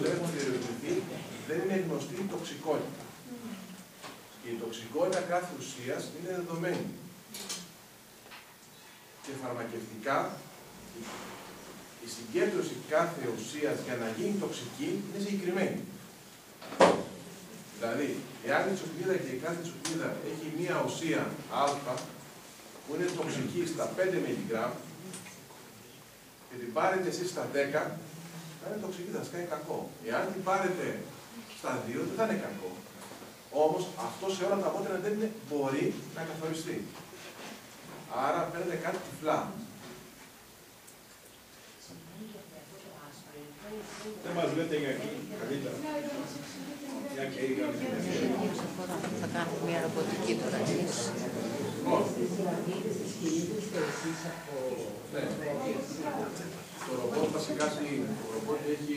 δεν έχουν διερευνηθεί, δεν είναι γνωστή η τοξικότητα. Και η τοξικότητα κάθε ουσίας είναι δεδομένη και φαρμακευτικά η συγκέντρωση κάθε ουσίας για να γίνει τοξική είναι συγκεκριμένη. Δηλαδή, εάν η τσουκνίδα και η κάθε τσουκνίδα έχει μία ουσία α που είναι τοξική στα 5 μιλιγκράμμ και την πάρετε εσείς στα 10, θα είναι τοξική, θα σας κάνει κακό. Εάν την πάρετε στα 2, δεν θα είναι κακό. Όμως αυτό σε όλα τα βότερα δεν είναι, μπορεί να καθοριστεί. Άρα παίρνετε κάτι τυφλά.
Δεν μας λέτε για εκεί, καλύτερα. Για και η
Θα κάνουμε μια ρομποτική τώρα εμείς.
Ναι. Το ρομπότ βασικά τι είναι; Το ρομπότ έχει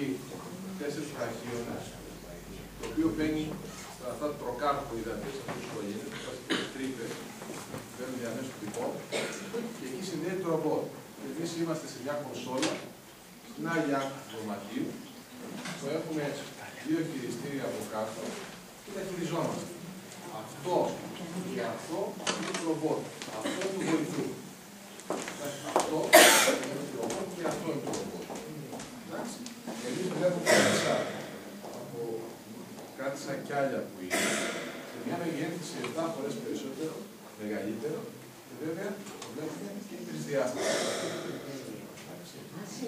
τέσσερις βραχίονες, το οποίο μπαίνει στα αυτά τα τροκάρ που είδατε, σε αυτούς τους κολλήνες, στις τρύπες, παίρνουν διαμέσου τυπό και εκεί συνδέεται το ρομπότ. Εμείς είμαστε σε μια κονσόλα, στην άλλη άκρη του δωματίου, που έχουμε δύο χειριστήρια από κάτω και τα χειριζόμαστε. Αυτό και αυτό είναι το ρομπότ. Αυτό του βοηθού. Αυτό είναι το ρομπότ και αυτό είναι το ρομπότ. Εντάξει. Εμείς βλέπουμε μέσα από κάτι σαν κιάλια που είναι, σε μια μεγέθυνση 7 φορές περισσότερο, μεγαλύτερο, και βέβαια το βλέπουμε και τρισδιάστατο. Σε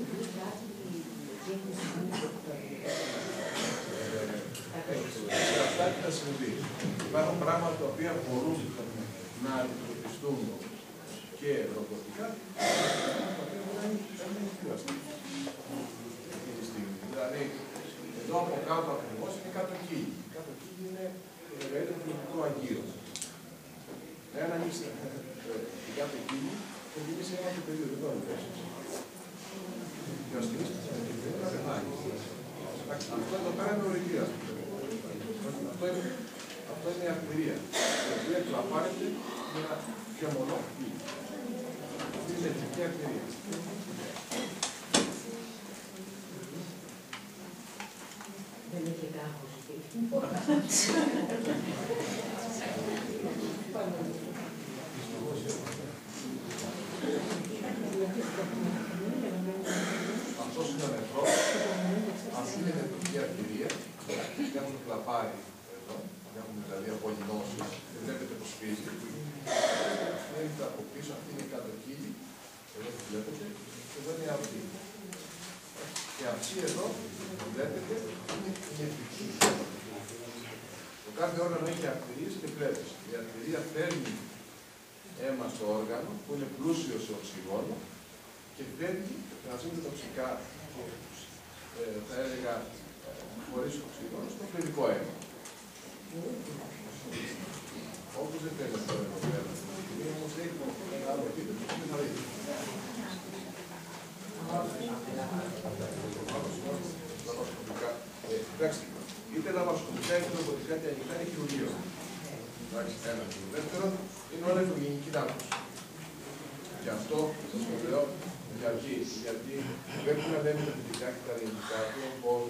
αυτά τι θα συμβεί. Υπάρχουν πράγματα τα οποία μπορούν να αντιμετωπιστούν και ρομποτικά, τα οποία μπορεί να είναι πιο αστεία. Αυτή τη στιγμή. Δηλαδή, εδώ από κάτω ακριβώς είναι κάτω κύλι. Κάτω κύλι είναι το μεγαλύτερο κοινωνικό αγείο. Εάν ανοίξετε την κάτω κύλι, θα γυρίσει ένα το πεδίο. Δεν μπορεί Και ο αστυνής θα πεθάνει. Αυτό εδώ πέρα είναι ορυχία. Αυτό είναι, αυτό είναι η αρτηρία. Η οποία κλαπάρεται με ένα χιομονό κύλι. Αυτή είναι η λεκτική αρτηρία.
Δεν είχε κάπως
Αυτό είναι ο νεφρό. Αυτή είναι η νεφρική αρτηρία. Έχουν κλαπάρει εδώ. Έχουν δηλαδή απολυνώσει. Δεν βλέπετε πώ φύζει. Έρχεται από πίσω. Αυτή είναι η κάτω κύλη. Εδώ που βλέπετε. Και εδώ είναι η αυτή. Και αυτή εδώ που βλέπετε είναι η νεφρική. Το κάθε όργανο έχει αρτηρίες και πλέτες. Η αρτηρία φέρνει αίμα στο όργανο που είναι πλούσιος σε οξυγόνο και φέρνει τα τοξικά ε, θα έλεγα ε, χωρίς οξυγόνο στο φλεβικό αίμα. Όπως δεν θέλει αυτό εδώ πέρα. Όμως έχει ένα άλλο επίπεδο και θα δείτε. Λαβασκοπικά. Ε, εντάξει, είτε λαβασκοπικά είτε ρομποτικά και ανοιχτά είναι χειρουργείο. Εντάξει, ένα. Το δεύτερο είναι όλα ευγενική δάφνη. Γι' αυτό σας το λέω γιατί, γιατί πρέπει να λέμε τα θετικά και τα αρνητικά του, πώς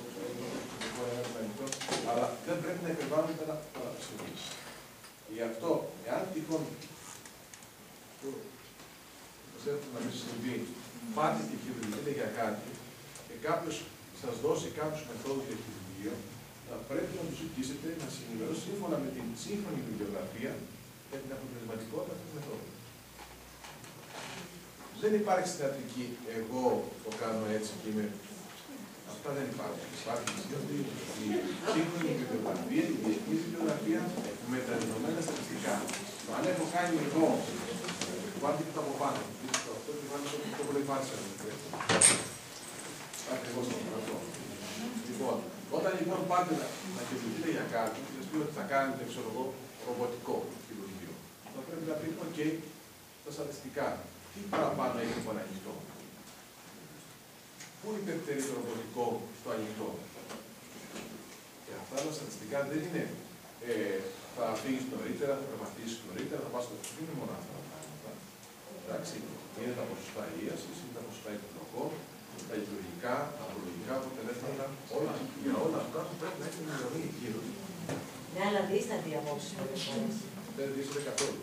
μπορεί να είναι ανοιχτό, αλλά δεν πρέπει να υπερβάλλονται τα παραπιστήμια. Γι' αυτό, εάν τυχόν ξέρετε να μην συμβεί, πάτε και χειρουργείτε για κάτι και κάποιος σας δώσει κάποιους μεθόδους για χειρουργείο, θα πρέπει να τους ζητήσετε να συνημερώσει σύμφωνα με την σύγχρονη βιβλιογραφία για την αποτελεσματικότητα αυτή τη μεθόδου. Δεν υπάρχει στην Αττική, εγώ το κάνω έτσι και είμαι. Αυτά δεν υπάρχουν. Υπάρχει η σύγχρονη βιβλιογραφία, η διεθνή βιβλιογραφία με τα δεδομένα στατιστικά. Το αν έχω κάνει εγώ, βάλτε και το από πάνω. Αυτό και βάλτε το προϋπάρξει. Ακριβώς αυτό. Λοιπόν, όταν λοιπόν πάτε να, να χειρουργείτε για κάτι, και πει ότι θα κάνετε, ξέρω εγώ, ρομποτικό χειρουργείο, θα πρέπει να πείτε, OK, τα στατιστικά, τι παραπάνω έχει από ένα ανοιχτό. Πού υπερτερεί το ρομποτικό στο ανοιχτό. Και αυτά τα στατιστικά δεν είναι ε, θα φύγεις νωρίτερα, θα περπατήσει νωρίτερα, θα πας στο δεν είναι μόνο αυτά τα πράγματα. Εντάξει, είναι τα ποσοστά ίασης, είναι τα ποσοστά υπερλογών, τα λειτουργικά, τα απολογικά αποτελέσματα, όλα, για όλα αυτά που πρέπει να έχει ενημερωθεί γύρω.
Ναι, αλλά δίστατη απόψη πολλές φορές.
Δεν δείξετε καθόλου.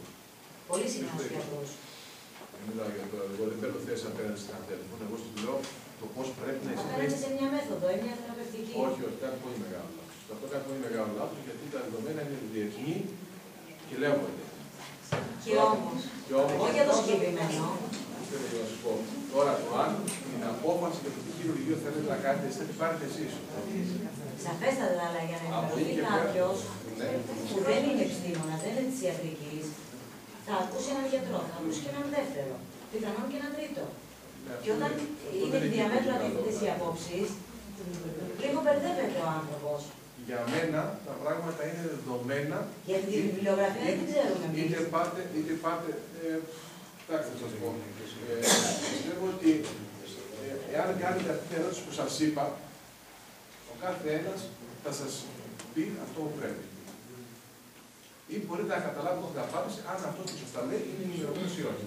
Πολύ συχνά στου γιατρού.
Δεν μιλάω για το εγώ δεν παίρνω θέση απέναντι στην τηλέφωνο, εγώ σου λέω το πώς πρέπει να
Απέναντι σε μια μέθοδο ή μια θεραπευτική.
Όχι, όχι, κάτι πολύ μεγάλο λάθος. Αυτό κάνει πολύ μεγάλο λάθος γιατί τα δεδομένα είναι διεθνή και λέγονται.
Και όμως.
Και όμως-
Όχι για το συγκεκριμένο.
Θέλω να σου πω. Τώρα το αν την απόφαση για το τι χειρουργείο θέλετε να κάνετε, εσείς θα την πάρετε εσείς.
Σαφέστατα, αλλά για να
Από εκεί
ενημερωθεί
και πέρα.
κάποιος
Ναι.
που δεν είναι επιστήμονας, δεν είναι της ιατρικής, θα ακούσει έναν γιατρό, θα ακούσει και έναν δεύτερο, πιθανόν και έναν τρίτο.
Ναι, αυτό
Και όταν
αυτό
είναι
δεν
διαμέτρου
καλό.
αντίθετε οι απόψει, λίγο μπερδεύεται ο άνθρωπος.
Για μένα τα πράγματα είναι δεδομένα.
Γιατί τη βιβλιογραφία δεν την ξέρουμε εμείς.
Είτε πάτε, είτε πάτε. Ε, εντάξει, θα σας πω. Ε, πιστεύω ότι ε, εάν κάνετε αυτή την ερώτηση που σας είπα, ο κάθε ένας θα σας πει αυτό που πρέπει. Ή μπορείτε να καταλάβετε την απάντηση αν αυτός που σας τα λέει είναι ενημερωμένος ή όχι.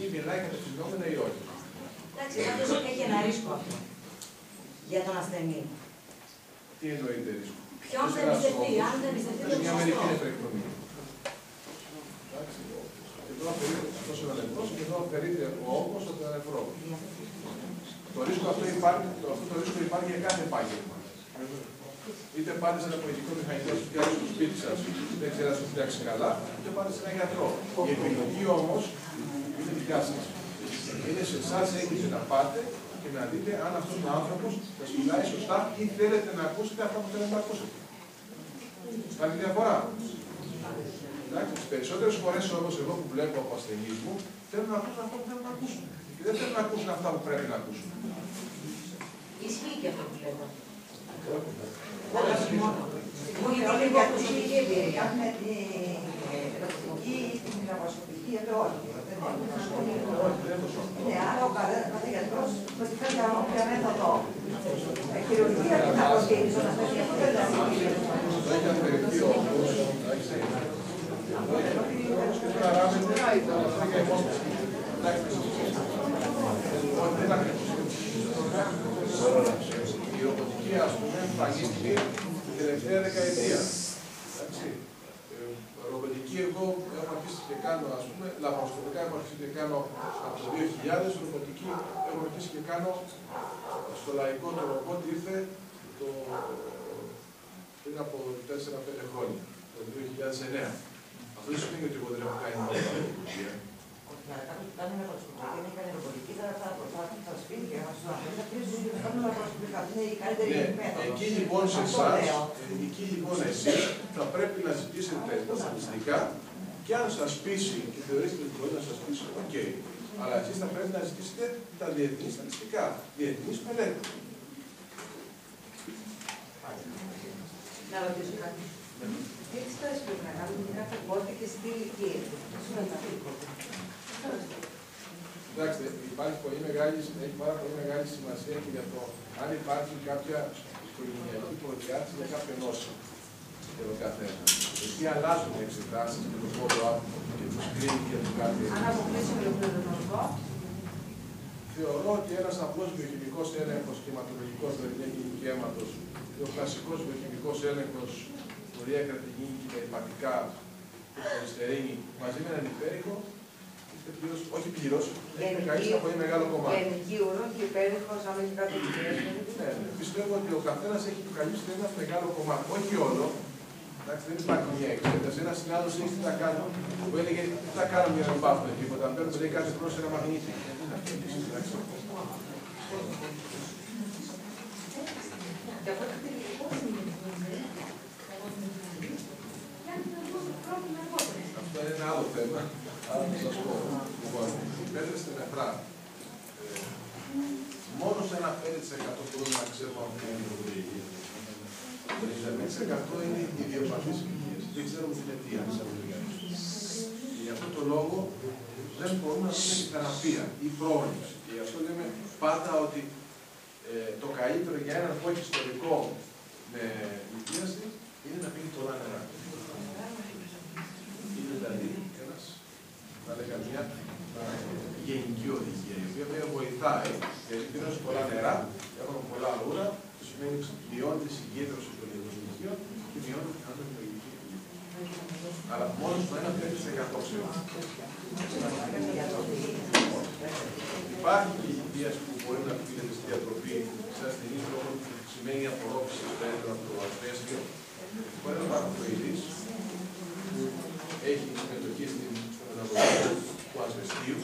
Ή μιλάει για τα φαινόμενα ή όχι.
Εντάξει, πάντω έχει ένα ρίσκο αυτό για τον ασθενή.
Τι εννοείται ρίσκο;
Ποιον θα
Ένας
εμπιστευτεί,
όρος.
αν θα εμπιστευτεί
Είναι
τον
μια μερική
σωστό.
νεφρεκτομία. Εντάξει. Και εδώ αφαιρείται αυτός ο νεφρός και εδώ αφαιρείται ο όγκος από τον νεφρό. Το ρίσκο αυτό υπάρχει, το, αυτό το ρίσκο υπάρχει για κάθε επάγγελμα. Είτε πάτε σε ένα πολιτικό μηχανικό σου φτιάξει στο σπίτι σας, δεν ξέρει να σου φτιάξει καλά, είτε πάτε σε έναν γιατρό. Η επιλογή όμως είναι δικιά σας. Είναι σε εσάς έχετε να πάτε και να δείτε αν αυτός ο άνθρωπος σας μιλάει σωστά ή θέλετε να ακούσετε αυτά που θέλετε να ακούσετε. Υπάρχει διαφορά. Εντάξει, τι περισσότερε φορέ όμω εγώ που βλέπω από ασθενεί μου θέλουν να ακούσουν αυτό που θέλουν να ακούσουν. Και δεν θέλουν να ακούσουν αυτά που πρέπει να ακούσουν.
Ισχύει και αυτό που λέτε.
Όλα
Αλλά όχι μόνο. Μου είναι λίγο προσωπική εμπειρία.
Κάνουμε τη την λαβοσοπική εδώ όλοι. Δεν
Όχι, δεν είναι το σωστό.
Είναι άρα ο κάθε γιατρός βοηθάει για όποια μέθοδο ε, χειρουργία και θα προσκύνει στον ασθενή. Αυτό δεν είναι
Το Η ρομποτική, ας πούμε, εμφανίστηκε την τελευταία δεκαετία. Εντάξει. Ε, Ρομποτική, εγώ έχω αρχίσει και κάνω, ας πούμε, λαπαροσκοπικά έχω αρχίσει και κάνω από το 2000, ρομποτική έχω αρχίσει και κάνω στο λαϊκό το ρομπότ ήρθε το, πριν από 4-5 χρόνια, το 2009. Αυτό δεν σημαίνει ότι εγώ δεν έχω κάνει μόνο ρομποτική.
Όχι, αλλά κάποιος που κάνει λαβοσοπική, δεν έχει κάνει ρομποτική, θα θα σπίτι και θα σου θα πει ότι θα κάνουμε λαπαροσκοπικά. Είναι η καλύτερη
Ναι,
μέθοδος.
εκεί λοιπόν σε
Αυτό
εσάς,
λέω.
εκεί λοιπόν εσείς θα πρέπει να ζητήσετε τα στατιστικά και αν σας πείσει και θεωρήσετε ότι μπορεί να σας πείσει, οκ. Αλλά εσείς θα πρέπει να ζητήσετε τα διεθνή στατιστικά, διεθνείς μελέτες.
Να ρωτήσω κάτι. Τι εξετάσεις πρέπει να κάνουμε για κάθε πόρτη και στην ηλικία.
Κοιτάξτε, υπάρχει πολύ μεγάλη, έχει πάρα πολύ μεγάλη σημασία και για το αν υπάρχει κάποια οικογενειακή προδιάθεση για κάποιο νόσημα για τον καθένα. Εκεί αλλάζουν οι εξετάσεις και το follow-up και τους screening και τους κάτι.
Αν αποκλείσουμε το πληρονομικό,
Θεωρώ ότι ένας απλός βιοχημικός έλεγχος και αιματολογικό δηλαδή γενική αίματο ο κλασικός βιοχημικός έλεγχος που διέκρατε γίνει και τα υπατικά του χολυστερίνη μαζί με έναν υπέρηχο, είστε πλήρως, όχι πλήρως, έχετε καλύψει ένα πολύ μεγάλο κομμάτι.
Γενική ουρό και υπέρηχο, αν έχει κάτι
Ναι, ναι. Πιστεύω ότι ο καθένας έχει καλύψει ένα μεγάλο κομμάτι. Όχι όλο. Εντάξει, δεν υπάρχει μια εξέταση. Ένας συνάδελφος έχει τι θα κάνω. Που έλεγε τι θα κάνουμε για να πάθουμε τίποτα. Αν παίρνουμε λέει, κάθε χρόνο σε ένα μαγνήτη. Εντάξει. Αυτό είναι ένα άλλο θέμα. Αλλά θα σας πω. Λοιπόν, πέτρε στην νεφρά. Ε, μόνος σε ένα 5% μπορούμε να ξέρουμε αν είναι η Το 95% είναι ιδιοπαθείς ηλικίες. Δεν ξέρουμε την αιτία της Γι' αυτό το λόγο δεν μπορούμε να δούμε θεραπεία ή πρόληψη. Και γι' αυτό λέμε πάντα ότι ε, το καλύτερο για έναν που έχει ιστορικό με λυκίαση είναι να πίνει πολλά νερά. Είναι δηλαδή ένας, θα λέγα μια γενική οδηγία, η οποία βέβαια βοηθάει, γιατί πίνοντας πολλά νερά, έχουμε πολλά ούρα, το σημαίνει ότι μειώνεται η συγκέντρωση των ιδιωτικών και μειώνεται η ανθρωπολογική Αλλά μόνος στο 1-5% ξέρουμε. Υπάρχει και η που μπορεί να πίνεται στη διατροφή σε ασθενείς λόγω που σημαίνει απορρόφηση στο έντονο από το ασθέστιο. Μπορεί να υπάρχουν προειδείς που έχει συμμετοχή στην μεταβολή του ασβεστίου.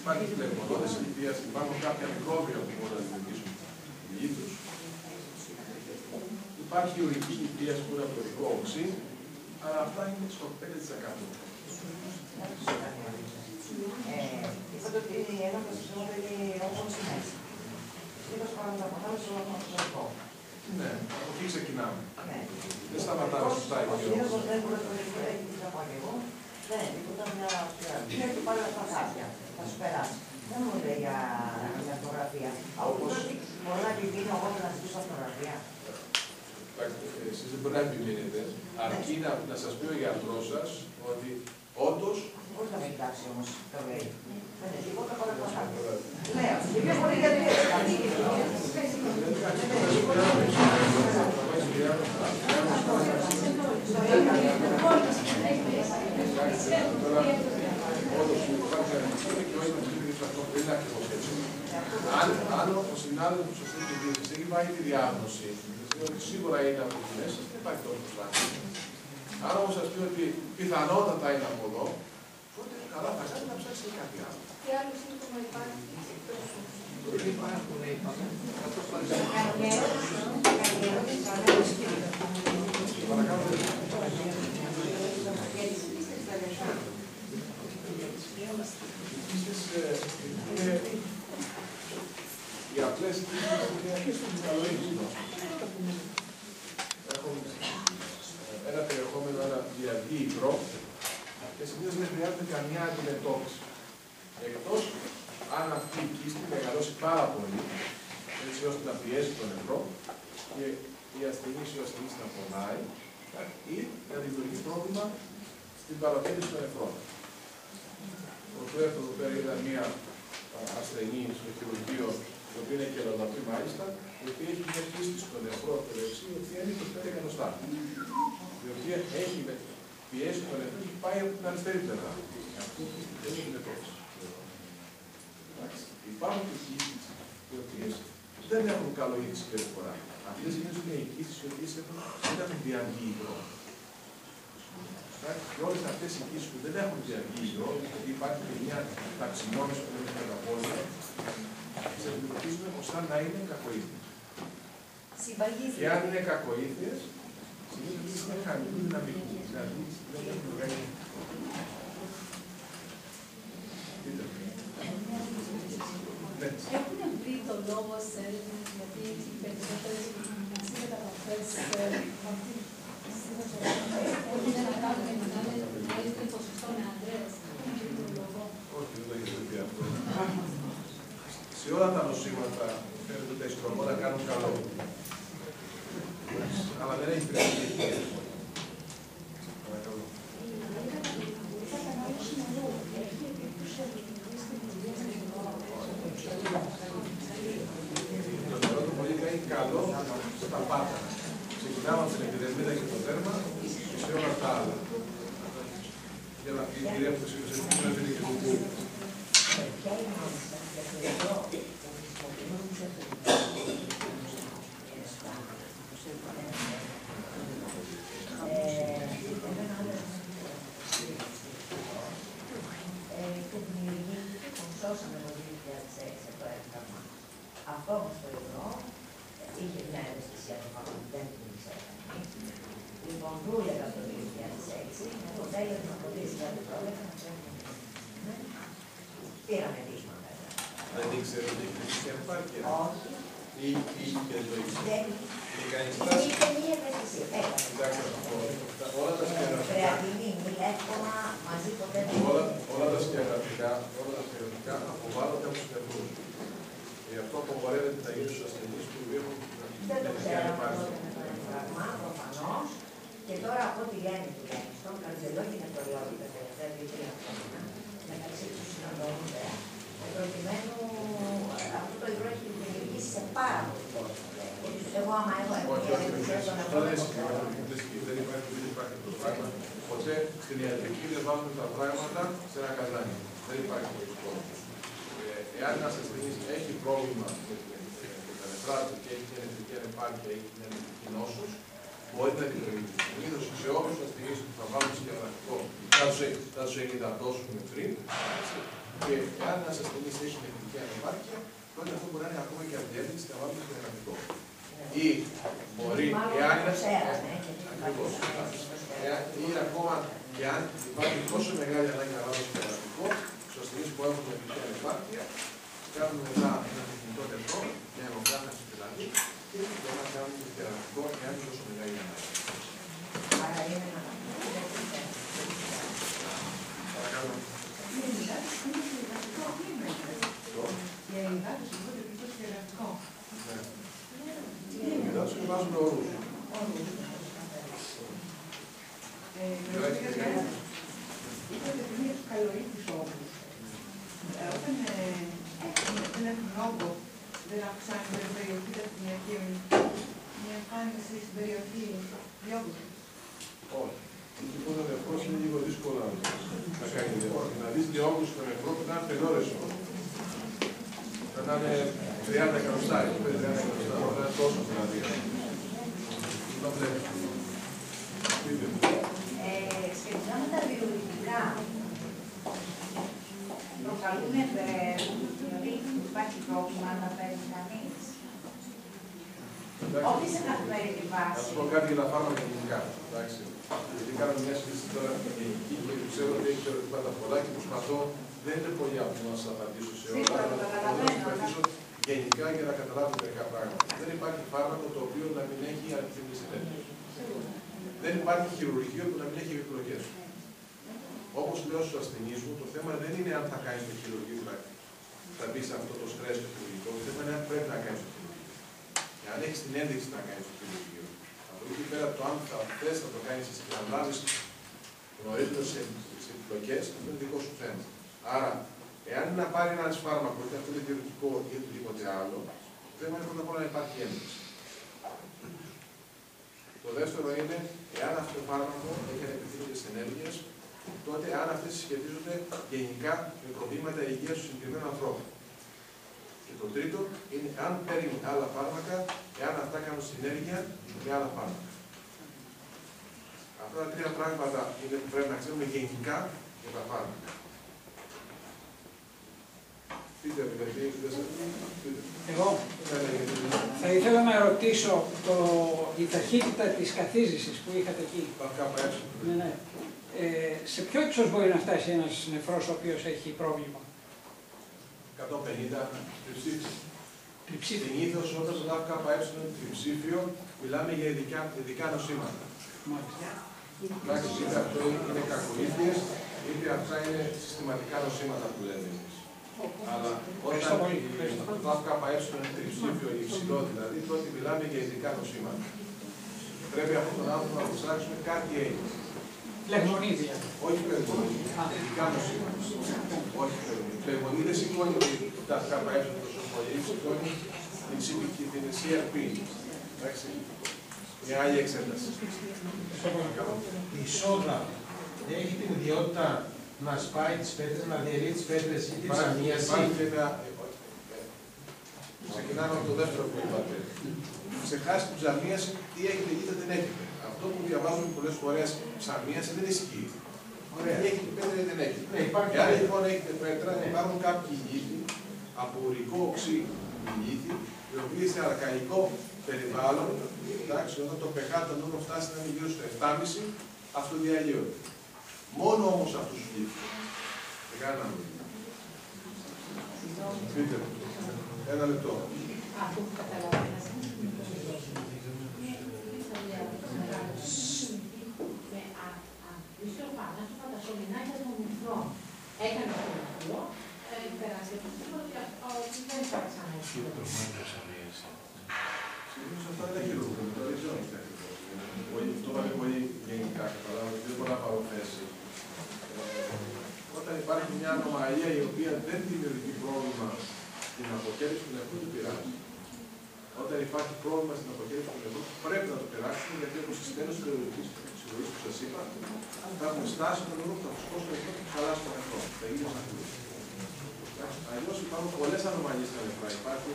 Υπάρχει φλεγμονώδες ηλικίας, υπάρχουν κάποια μικρόβια που μπορούν να δημιουργήσουν λίθους. Υπάρχει ουρική ηλικία που είναι από το δικό οξύ, αλλά αυτά είναι στο 5%.
Ε, είπατε ότι ένα από τα συστήματα είναι όπως είναι. Είδος παραδείγματος στο προσωπικό.
Ναι, από εκεί ξεκινάμε.
Ναι.
Δεν σταματάμε σωστά
Ο
εκεί
κύριος
όμως.
δεν μπορεί να το έχει τι θα πω και εγώ. Δεν είναι τίποτα μια Είναι του πάλι αυτά χάρτια. Θα σου περάσει. Δεν μου λέει για για αυτογραφία.
Όπως-
Όπως μπορεί να επιμείνω εγώ να ζητήσω αυτογραφία.
Εσείς δεν μπορεί να επιμείνετε, αρκεί να, να σας πει ο γιατρός σας ότι όντως
Πώς θα με κοιτάξει όμως το λέει. Δεν είναι τίποτα παρά τα χάρτια. Λέω, και ποιος μπορεί γιατί έτσι θα βγει.
όντως υπάρχει ανησυχία και όχι να ψηφίσει αυτό δεν είναι ακριβώς έτσι. Αν, αν ο συνάδελφος σωστή τη δίαιση έχει πάει τη διάγνωση, ότι σίγουρα είναι από τη μέσα, δεν υπάρχει τόσο πράγμα. Αν όμως σας πει ότι πιθανότατα είναι από εδώ, τότε καλά θα κάνει να ψάξει κάτι άλλο.
Τι άλλο σύμπτωμα υπάρχει; Εκτός
Δεν υπάρχουν, είπαμε. Παρακαλώ. Επίσης, ε, είναι οι απλές κίνησεις είναι καλό ίσονο. Έχουν ε, ένα περιεχόμενο, ένα διαρκή υγρό και συνήθως δεν χρειάζεται καμιά αντιμετώπιση. Εκτός αν αυτή η κίστη μεγαλώσει πάρα πολύ, έτσι ώστε να πιέσει τον νευρό και η ασθενής ή ο ασθενής να πονάει ή να δημιουργεί πρόβλημα στην παρατήρηση των νεφρών. Προτού έρθω εδώ πέρα είδα μία α, ασθενή στο χειρουργείο, η οποία είναι και λαδαπή μάλιστα, η οποία έχει μια πίστη στο νεφρό το δεξί, η οποία είναι 25 εκατοστά. Η οποία έχει με- πιέσει το νεφρό και πάει από την αριστερή πλευρά. Αυτό δεν είναι μετώπιση. Εντάξει. Υπάρχουν και κοίησεις οι οποίες δεν έχουν καλό για τη συμπεριφορά. Αυτές είναι οι κοίησεις οι οποίες έχουν, δεν έχουν διαρκή υγρό. Εντάξει. Και όλες αυτές οι κοίησεις που δεν έχουν διαρκή υγρό, γιατί υπάρχει και μια ταξινόμηση που είναι τα πόλια, τις αντιμετωπίζουμε ως αν να είναι κακοήθειες. Και αν είναι κακοήθειες, συνήθως είναι χαμηλού δυναμικού. Δηλαδή δεν έχουν βγάλει. Πείτε μου. Ναι.
Έχουν βρει το λόγο σε έρευνες γιατί οι περισσότερες συνταγραφές ότι δεν θα κάνουν μεγαλύτερο ποσοστό με άντρες. Έχουν βρει το λόγο.
Όχι, δεν το έχετε πει αυτό. Σε όλα τα νοσήματα φαίνεται ότι τα ιστρογόνα κάνουν καλό. Αλλά δεν έχει πειράζει. Παρακαλώ. Το νερό του πολύ κάνει καλό πάταρα. Ξεκινάμε από την επιδερμίδα και το δέρμα και σε όλα τα άλλα. Για να πει η κυρία που το σήκωσε, δεν είναι και κουκού.
Ποια είναι η μόνη σας, γιατί εδώ το χρησιμοποιούμε Ε, και δημιουργεί, τον σώσαμε το 2006 το έγγραμμα. Αυτό όμως το υγρό είχε μια ευαισθησία το πάνω, δεν την ξέραμε. Λοιπόν, δούλευα το 2006, το τέλος να αποτίσει κάτι πρόβλημα, πήραμε δείγματα.
Δεν ήξερε ότι υπήρχε επάρκεια.
Όχι,
Ή ή και το ήξερε.
δεν
Είχε κάνει
δεν
στάση.
είχε μία ευαισθησία. Έκανε.
Εντάξει, αυτό. Όλα τα σκερατικά,
Κρεατινή, μιλεύκομα, μαζί ποτέ δεν
όλα, όλα τα σκερατικά, όλα τα σκερατικά αποβάλλονται από τους νεκρούς. Γι' αυτό απογορεύεται τα ίδια στους ασθενείς που έχουν
Δεν το
την
ξέραμε
επάρκεια.
τότε με τον εμφραγμά, προφανώς. Και τώρα από ό,τι λένε τουλάχιστον, καρδιολόγοι νεφρολόγοι τα τελευταία δύο-τρία χρόνια, μεταξύ τους συναντώνονται, προκειμένου ε, αυτό το υγρό έχει δημιουργήσει σε πάρα πολύ κόσμο. Εγώ, άμα έχω
Όχι, όχι,
εμπειρία
όχι.
τον
Αυτό δεν
εαυτό
ισχύει. Δεν ισχύει. Δεν υπάρχει, δεν υπάρχει αυτό το πράγμα. Ποτέ στην ιατρική δεν βάζουμε τα πράγματα σε ένα καζάνι. Δεν υπάρχει τέτοιο κόσμο. Ε, εάν ένας ασθενής έχει πρόβλημα με την- με τα νεφρά του και έχει μια νεφρική ανεπάρκεια ή μια νεφρική νόσο, μπορεί να την προηγήσει. Συνήθως σε όλου του ασθενεί που θα βάλουν σκευαστικό θα του έχει- θα του έχει υδατώσουν πριν. Και εάν ένα ασθενή έχει νεφρική ανεπάρκεια, τότε αυτό μπορεί να είναι ακόμα και αντιέντηση και να βάλουμε σκευαστικό. Ή μπορεί,
Μάλλον
εάν
το
είναι.
ξέρανε, γιατί
Ακριβώς. Εάν- Ή ακόμα και αν υπάρχει τόσο μεγάλη ανάγκη να βάλουμε σκευαστικό, στου ασθενεί που έχουν νεφρική ανεπάρκεια, κάνουμε μετά ένα τεχνικό τεστό, μια αιμοκράταση δηλαδή, και μπορούμε να κάνουμε το θεραπευτικό εάν είναι τόσο μεγάλη ανάγκη.
Άρα είναι ένα
Παρακαλώ. Ναι. Μετά τους βάζουμε όρους.
Είπατε πριν για τους καλορίτους όμως. Ε, Όταν ε, δεν έχουν όγκο, δεν αυξάνει την περιοχή τα κτηνιακή μια εμφάνιση στην περιοχή διόγκου.
Όχι. Λοιπόν, ο νεφρός είναι λίγο δύσκολο να κάνεις νεφρό. Να δεις διόγκους στο νεφρό που να είναι πελώρες όμως. Θα να είναι 30 εκατοστά, 30 εκατοστά, θα είναι τόσο δηλαδή. Το βλέπεις. Πείτε μου.
Ε, σχετικά με τα βιολογικά, προκαλούν ε, δηλαδή υπάρχει πρόβλημα να παίρνει κανείς.
Εντάξει.
Όχι σε καθημερινή
Να
βάση.
σου πω κάτι για τα φάρμακα γενικά. Εντάξει. Γιατί κάνω μια συζήτηση τώρα με την γενική και ξέρω ότι έχει ερωτήματα πολλά και προσπαθώ, δεν είναι πολύ απλό να σας απαντήσω σε όλα,
Σίγουρα,
αλλά
το
να
καταλαβαίνω,
σα απαντήσω γενικά για να καταλάβετε μερικά πράγματα. Δεν υπάρχει φάρμακο το οποίο να μην έχει αριθμητικέ συνέπειε. Δεν υπάρχει χειρουργείο που να μην έχει επιλογέ. Όπως λέω στους ασθενείς μου, το θέμα δεν είναι αν θα κάνει το χειρουργείο, θα, θα μπει σε αυτό το στρε το χειρουργικό. Το θέμα είναι αν πρέπει να κάνει το χειρουργείο. Εάν έχεις την ένδειξη να κάνεις το χειρουργείο. Από εκεί και πέρα το αν θα θες να το κάνεις εσύ και να λάβεις γνωρίζοντα σε, σε επιλογέ, αυτό είναι δικό σου θέμα. Άρα, εάν είναι να πάρει ένα φάρμακο, είτε αυτό είναι χειρουργικό ή οτιδήποτε άλλο, το θέμα είναι πρώτα απ' όλα να υπάρχει ένδειξη. Το δεύτερο είναι, εάν αυτό το φάρμακο έχει ανεπιθύμητες ενέργειες, τότε αν αυτές συσχετίζονται γενικά με προβλήματα υγείας του συγκεκριμένου ανθρώπου. Και το τρίτο είναι αν παίρνει άλλα φάρμακα, εάν αυτά κάνουν συνέργεια με άλλα φάρμακα. Αυτά τα τρία πράγματα είναι που πρέπει να ξέρουμε γενικά για τα φάρμακα. Πείτε μου, γιατί δεν σας πείτε.
Εγώ
Ναι, ναι, γιατί
θα ήθελα να ρωτήσω το, η ταχύτητα της καθίζησης που είχατε εκεί.
τα ΚΕ.
Ναι, ναι. Ε, σε ποιο ύψος μπορεί να φτάσει ένας νεφρός ο οποίος έχει πρόβλημα;
150 τριψήφιο.
Τριψήφιο.
Συνήθως όταν το ΚΕ είναι τριψήφιο, μιλάμε για ειδικά, ειδικά νοσήματα.
Μάλιστα.
Εντάξει, είτε αυτό είναι κακοήθειες, είτε αυτά είναι συστηματικά νοσήματα που λέμε εμείς. Αλλά
Ευχαριστώ
όταν
πολύ.
το ΚΕ είναι τριψήφιο ή υψηλό δηλαδή, τότε μιλάμε για ειδικά νοσήματα. Πρέπει αυτόν τον άνθρωπο να του ψάξουμε κάτι έχει.
Λεγμονίδια.
Όχι πλεγμονή, ειδικά νοσήματα. Όχι πλεγμονή. Πλεγμονή δεν σηκώνει ότι τα ΚΕ τόσο πολύ, σηκώνει την CPK, την CRP. Εντάξει, Μια άλλη εξέταση.
Η σόδα έχει την ιδιότητα να σπάει τις πέτρες, να διαιρεί τις πέτρες ή την
Υπάρχει-
ζαμίαση.
υπάρχει και ένα- Ξεκινάμε από το δεύτερο που είπατε. Ξεχάσει την ψαμίαση, τι έχετε ή δεν έχετε. Αυτό που διαβάζουμε πολλές φορές ψαμίαση δεν ισχύει.
Ωραία.
Τι έχετε πέτρα ή δεν έχετε.
Ναι, υπάρχει
Εάν
πέτρα.
λοιπόν έχετε πέτρα,
Ναι.
υπάρχουν κάποιοι λίθοι από ουρικό οξύ λίθοι, οι οποίοι σε αρκαϊκό περιβάλλον, εντάξει, όταν το pH των νούμερων φτάσει να είναι γύρω στο 7,5, αυτοδιαλύονται. Μόνο όμω αυτού του λίθους. Δεν κάναμε. Πείτε μου. Ένα λεπτό.
Αυτό που καταλαβαίνω. Με αντίστροφα, να σου φαντασιομινάει για τον μυθρό. Έκανε το μυθρό, περάσει από το ότι δεν θα ξαναείσει.
Συνήθως αυτά δεν έχει λόγο. Δεν ξέρω αν είναι ακριβώς. Πολύ- Το είπαμε πολύ γενικά, καταλάβατε, δεν μπορώ να πάρω θέση. Ε, Όταν υπάρχει μια ανομαλία η οποία δεν δημιουργεί πρόβλημα στην αποχέτευση του νεφρού, του πειράζει. Όταν υπάρχει πρόβλημα στην αποχέτευση του νεφρού, πρέπει να το πειράξουμε γιατί όπως στι τέλο τη συλλογή που σας είπα, θα έχουμε στάσει το νερό, θα φουσκώσει το νεφρό και θα χαλάσει το νεφρό. Θα γίνει σαν Αλλιώς υπάρχουν πολλές ανομαλίες στα νεφρά. Υπάρχει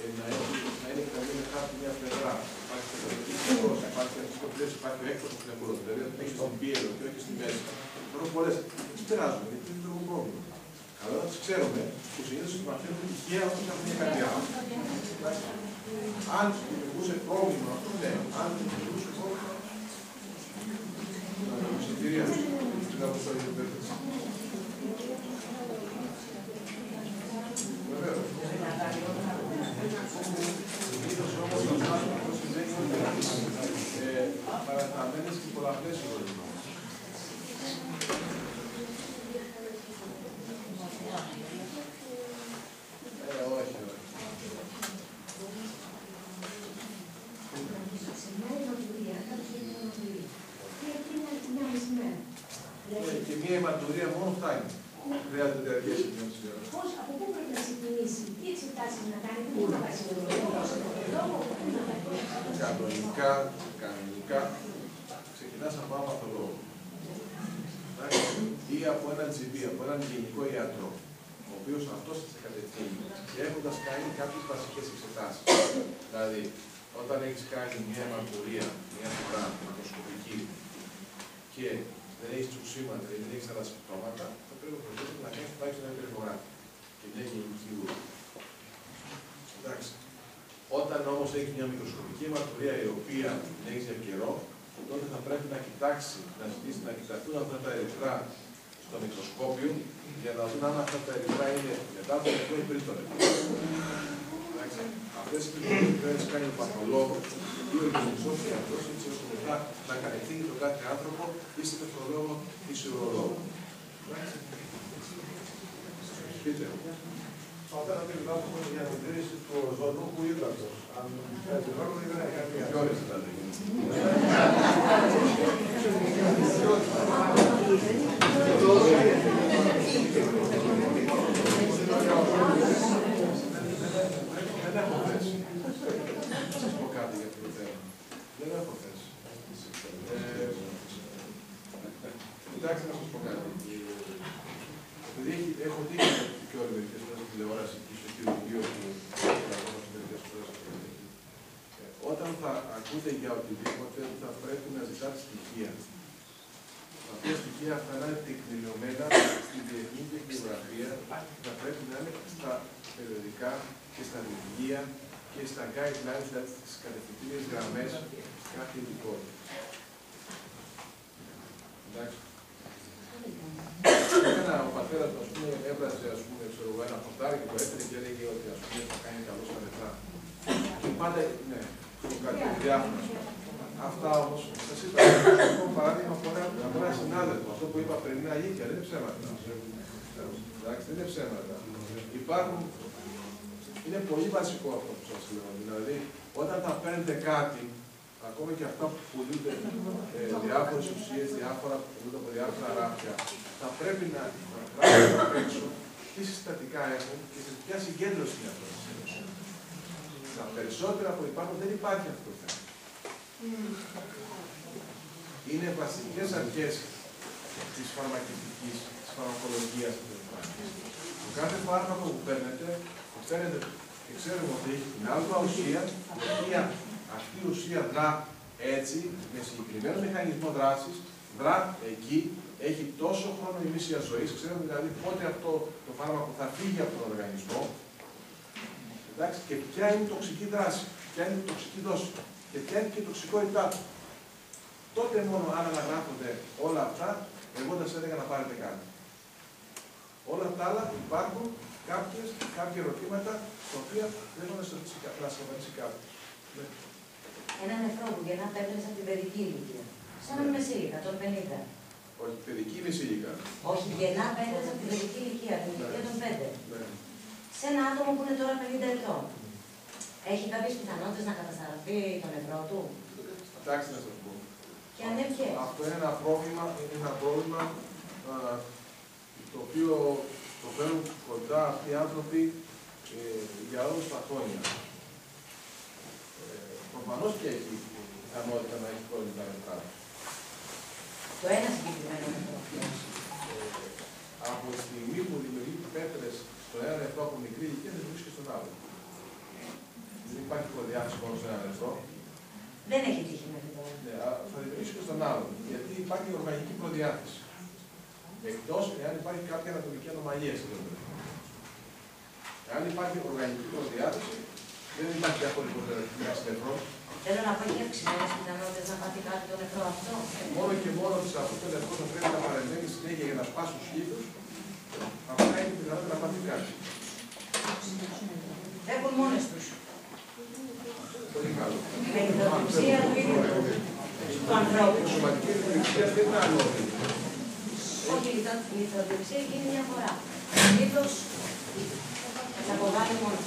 ε, να, έχει, να είναι εκταμένη με χάρτη μια πλευρά. Υπάρχει τετραγωνική νεφρός, υπάρχει αντιστοιχοπλές, υπάρχει ο έκτος του νεφρού. Δηλαδή αν έχει στην πίελο και όχι στη μέση. Υπάρχουν πολλές. Τι περάζουν, γιατί δεν έχουν πρόβλημα. Καλό να τις ξέρουμε που συνήθως τι μαθαίνουμε τυχαία όταν έχουν μια κάτι άλλο. Εντάξει. Αν δημιουργούσε πρόβλημα, αυτό ναι. Αν δημιουργούσε πρόβλημα, να το συντηρία. Στην αποστολή του Πέτρος. Βεβαίως. Συνήθως όμως αυτό σημαίνει ότι ε, παραταμένες και πολλαπλές οικονομίες. Ε, όχι, όχι. Ε, Και μία αιματουργία μόνο φτάνει. Χρειάζεται διαρκεία σημειώσεις.
Πώς, από πού πρέπει να ξεκινήσει, τι εξετάσεις να κάνει, πού να πάει σε λόγο, πού να πάει.
Κανονικά, κανονικά, ξεκινάς από ένα παθολόγο. Εντάξει. Ή από έναν GP, από έναν γενικό ιατρό, ο οποίος αυτός θα σε κατευθύνει και έχοντας κάνει κάποιες βασικές εξετάσεις. Δηλαδή, όταν έχεις κάνει μια αιματουργία, μια φορά μακροσκοπική και δεν έχεις τσουξίματα ή δεν έχεις άλλα συμπτώματα, θα πρέπει οπωσδήποτε να κάνεις τουλάχιστον ένα περιφογράφη και μια γενική ουρά. Εντάξει. Όταν όμω έχει μια μικροσκοπική αιματουργία η οποία την έχει για καιρό, τότε θα πρέπει να κοιτάξει, να ζητήσει να κοιταχτούν αυτά τα ερυθρά στο μικροσκόπιο για να δουν αν αυτά τα ερυθρά είναι μετά το νεκρό ή πριν το νεκρό. Αυτέ οι πληροφορίε τι κάνει ο παθολόγο ή ο γενικό γιατρό, έτσι ώστε μετά να κατευθύνει τον κάθε άνθρωπο ή σε νεφρολόγο ή σε ουρολόγο. Εντάξει. Πείτε.
Όταν μιλάω για την κρίση του ζωνούχου ύδατος, αν έτσι λόγω ή δεν έχει καμία.
Ποιο είναι δηλαδή. Δεν έχω θέση. Να σας πω κάτι για αυτό το θέμα. Δεν έχω θέση. Ε, Κοιτάξτε να σας πω κάτι. Επειδή έχει- έχω τύχει και όλοι μερικές φορές στην τηλεόραση και στο χειρουργείο που λαγόμαστε μερικές φορές ε, όταν θα ακούτε για οτιδήποτε θα πρέπει να ζητάτε στοιχεία. Τα οποία στοιχεία αυτά να είναι τεκμηριωμένα στη διεθνή τεχνογραφία θα πρέπει να είναι στα περιοδικά και στα βιβλία και στα guidelines, δηλαδή στις κατευθυντήριες γραμμές κάθε ειδικότητα. Εντάξει. Εμένα ο πατέρας μου, ας πούμε, έβραζε, ας πούμε, ξέρω εγώ, ένα χορτάρι και το έφερε και έλεγε ότι, ας πούμε, θα κάνει καλό στα λεφτά. Και πάντα, ναι, έχω κάτι διάφορα. Αυτά όμως, σας είπα, έχω παράδειγμα από ένα, από ένα συνάδελφο. Αυτό που είπα πριν είναι αλήθεια, δεν είναι ψέματα. Εντάξει, δεν είναι ψέματα. Υπάρχουν, είναι πολύ βασικό αυτό που σας λέω. Δηλαδή, όταν θα παίρνετε κάτι, ακόμα και αυτά που πουλούνται, ε, διάφορες ουσίες, διάφορα που πουλούνται από διάφορα ράφια, θα πρέπει να γράψετε απ' έξω τι συστατικά έχουν και σε ποια συγκέντρωση είναι αυτό. Στα περισσότερα που υπάρχουν δεν υπάρχει αυτό το θέμα. είναι βασικές αρχές της φαρμακευτικής, της φαρμακολογίας. Το κάθε φάρμακο που παίρνετε, που φαίνεται και ξέρουμε ότι έχει την άλφα ουσία, η οποία αυτή η ουσία δρά έτσι, με συγκεκριμένο μηχανισμό δράσης, δρά εκεί, έχει τόσο χρόνο ημίσια ζωής, ξέρουμε δηλαδή πότε αυτό το φάρμακο θα φύγει από τον οργανισμό. Εντάξει, και ποια είναι η τοξική δράση, ποια είναι η τοξική δόση και ποια είναι και η τοξικότητά του. Τότε μόνο αν αναγράφονται όλα αυτά, εγώ θα σας έλεγα να πάρετε κάτι. Όλα τα άλλα υπάρχουν κάποιες, κάποια ερωτήματα τα οποία δεν θα να σας απαντήσει κάποιο.
Ένα νεφρό που γεννά πέτρε από την παιδική ηλικία. Σαν ένα μεσήλικα, των 50.
Όχι, παιδική μεσήλικα.
Όχι, γεννά πέτρε από την παιδική ηλικία, την ηλικία των 5.
Ναι.
Σε ένα άτομο που είναι τώρα 50 ετών. Έχει κάποιες πιθανότητες να καταστραφεί το νεφρό του;
Κοιτάξτε να σας πω.
Και αν ναι, ποιες;
Αυτό είναι ένα πρόβλημα, είναι ένα πρόβλημα α, το οποίο το φέρουν κοντά αυτοί οι άνθρωποι ε, για όλους τα χρόνια. Ε, Προφανώς και έχει πιθανότητα να έχει πρόβλημα μετά.
Το ένα συγκεκριμένο νεφρό.
Ε, από τη στιγμή που δημιουργεί πέτρες στο ένα νεφρό από μικρή ηλικία δεν βρίσκει στον άλλο. Δεν υπάρχει προδιάθεση μόνο σε ένα νεφρό.
Δεν έχει τύχει μέχρι τώρα.
Ναι, α, θα δημιουργήσει και στον άλλο. Γιατί υπάρχει οργανική προδιάθεση. Εκτός εάν υπάρχει κάποια ανατομική ανομαλία στην ζωή. Εάν υπάρχει οργανική προδιάθεση, δεν υπάρχει διαχωρικό νεφρό.
Θέλω να πω έχει αυξημένες πιθανότητες να πάθει κάτι το νεφρό αυτό.
Μόνο και μόνο ότι σε αυτό το νεφρό θα πρέπει να παρεμβαίνει συνέχεια για να σπάσει του κύκλου, αυτά είναι πιθανότητα να πάθει κάτι.
Έχουν μόνες τους.
Πολύ καλό.
Με υδροψία του ίδιου του ανθρώπου.
Η σωματική λειτουργία δεν είναι ανώδυνη.
Ότι η λιθοδυξία γίνει μια φορά. Συνήθω θα αποβάλει μόνο.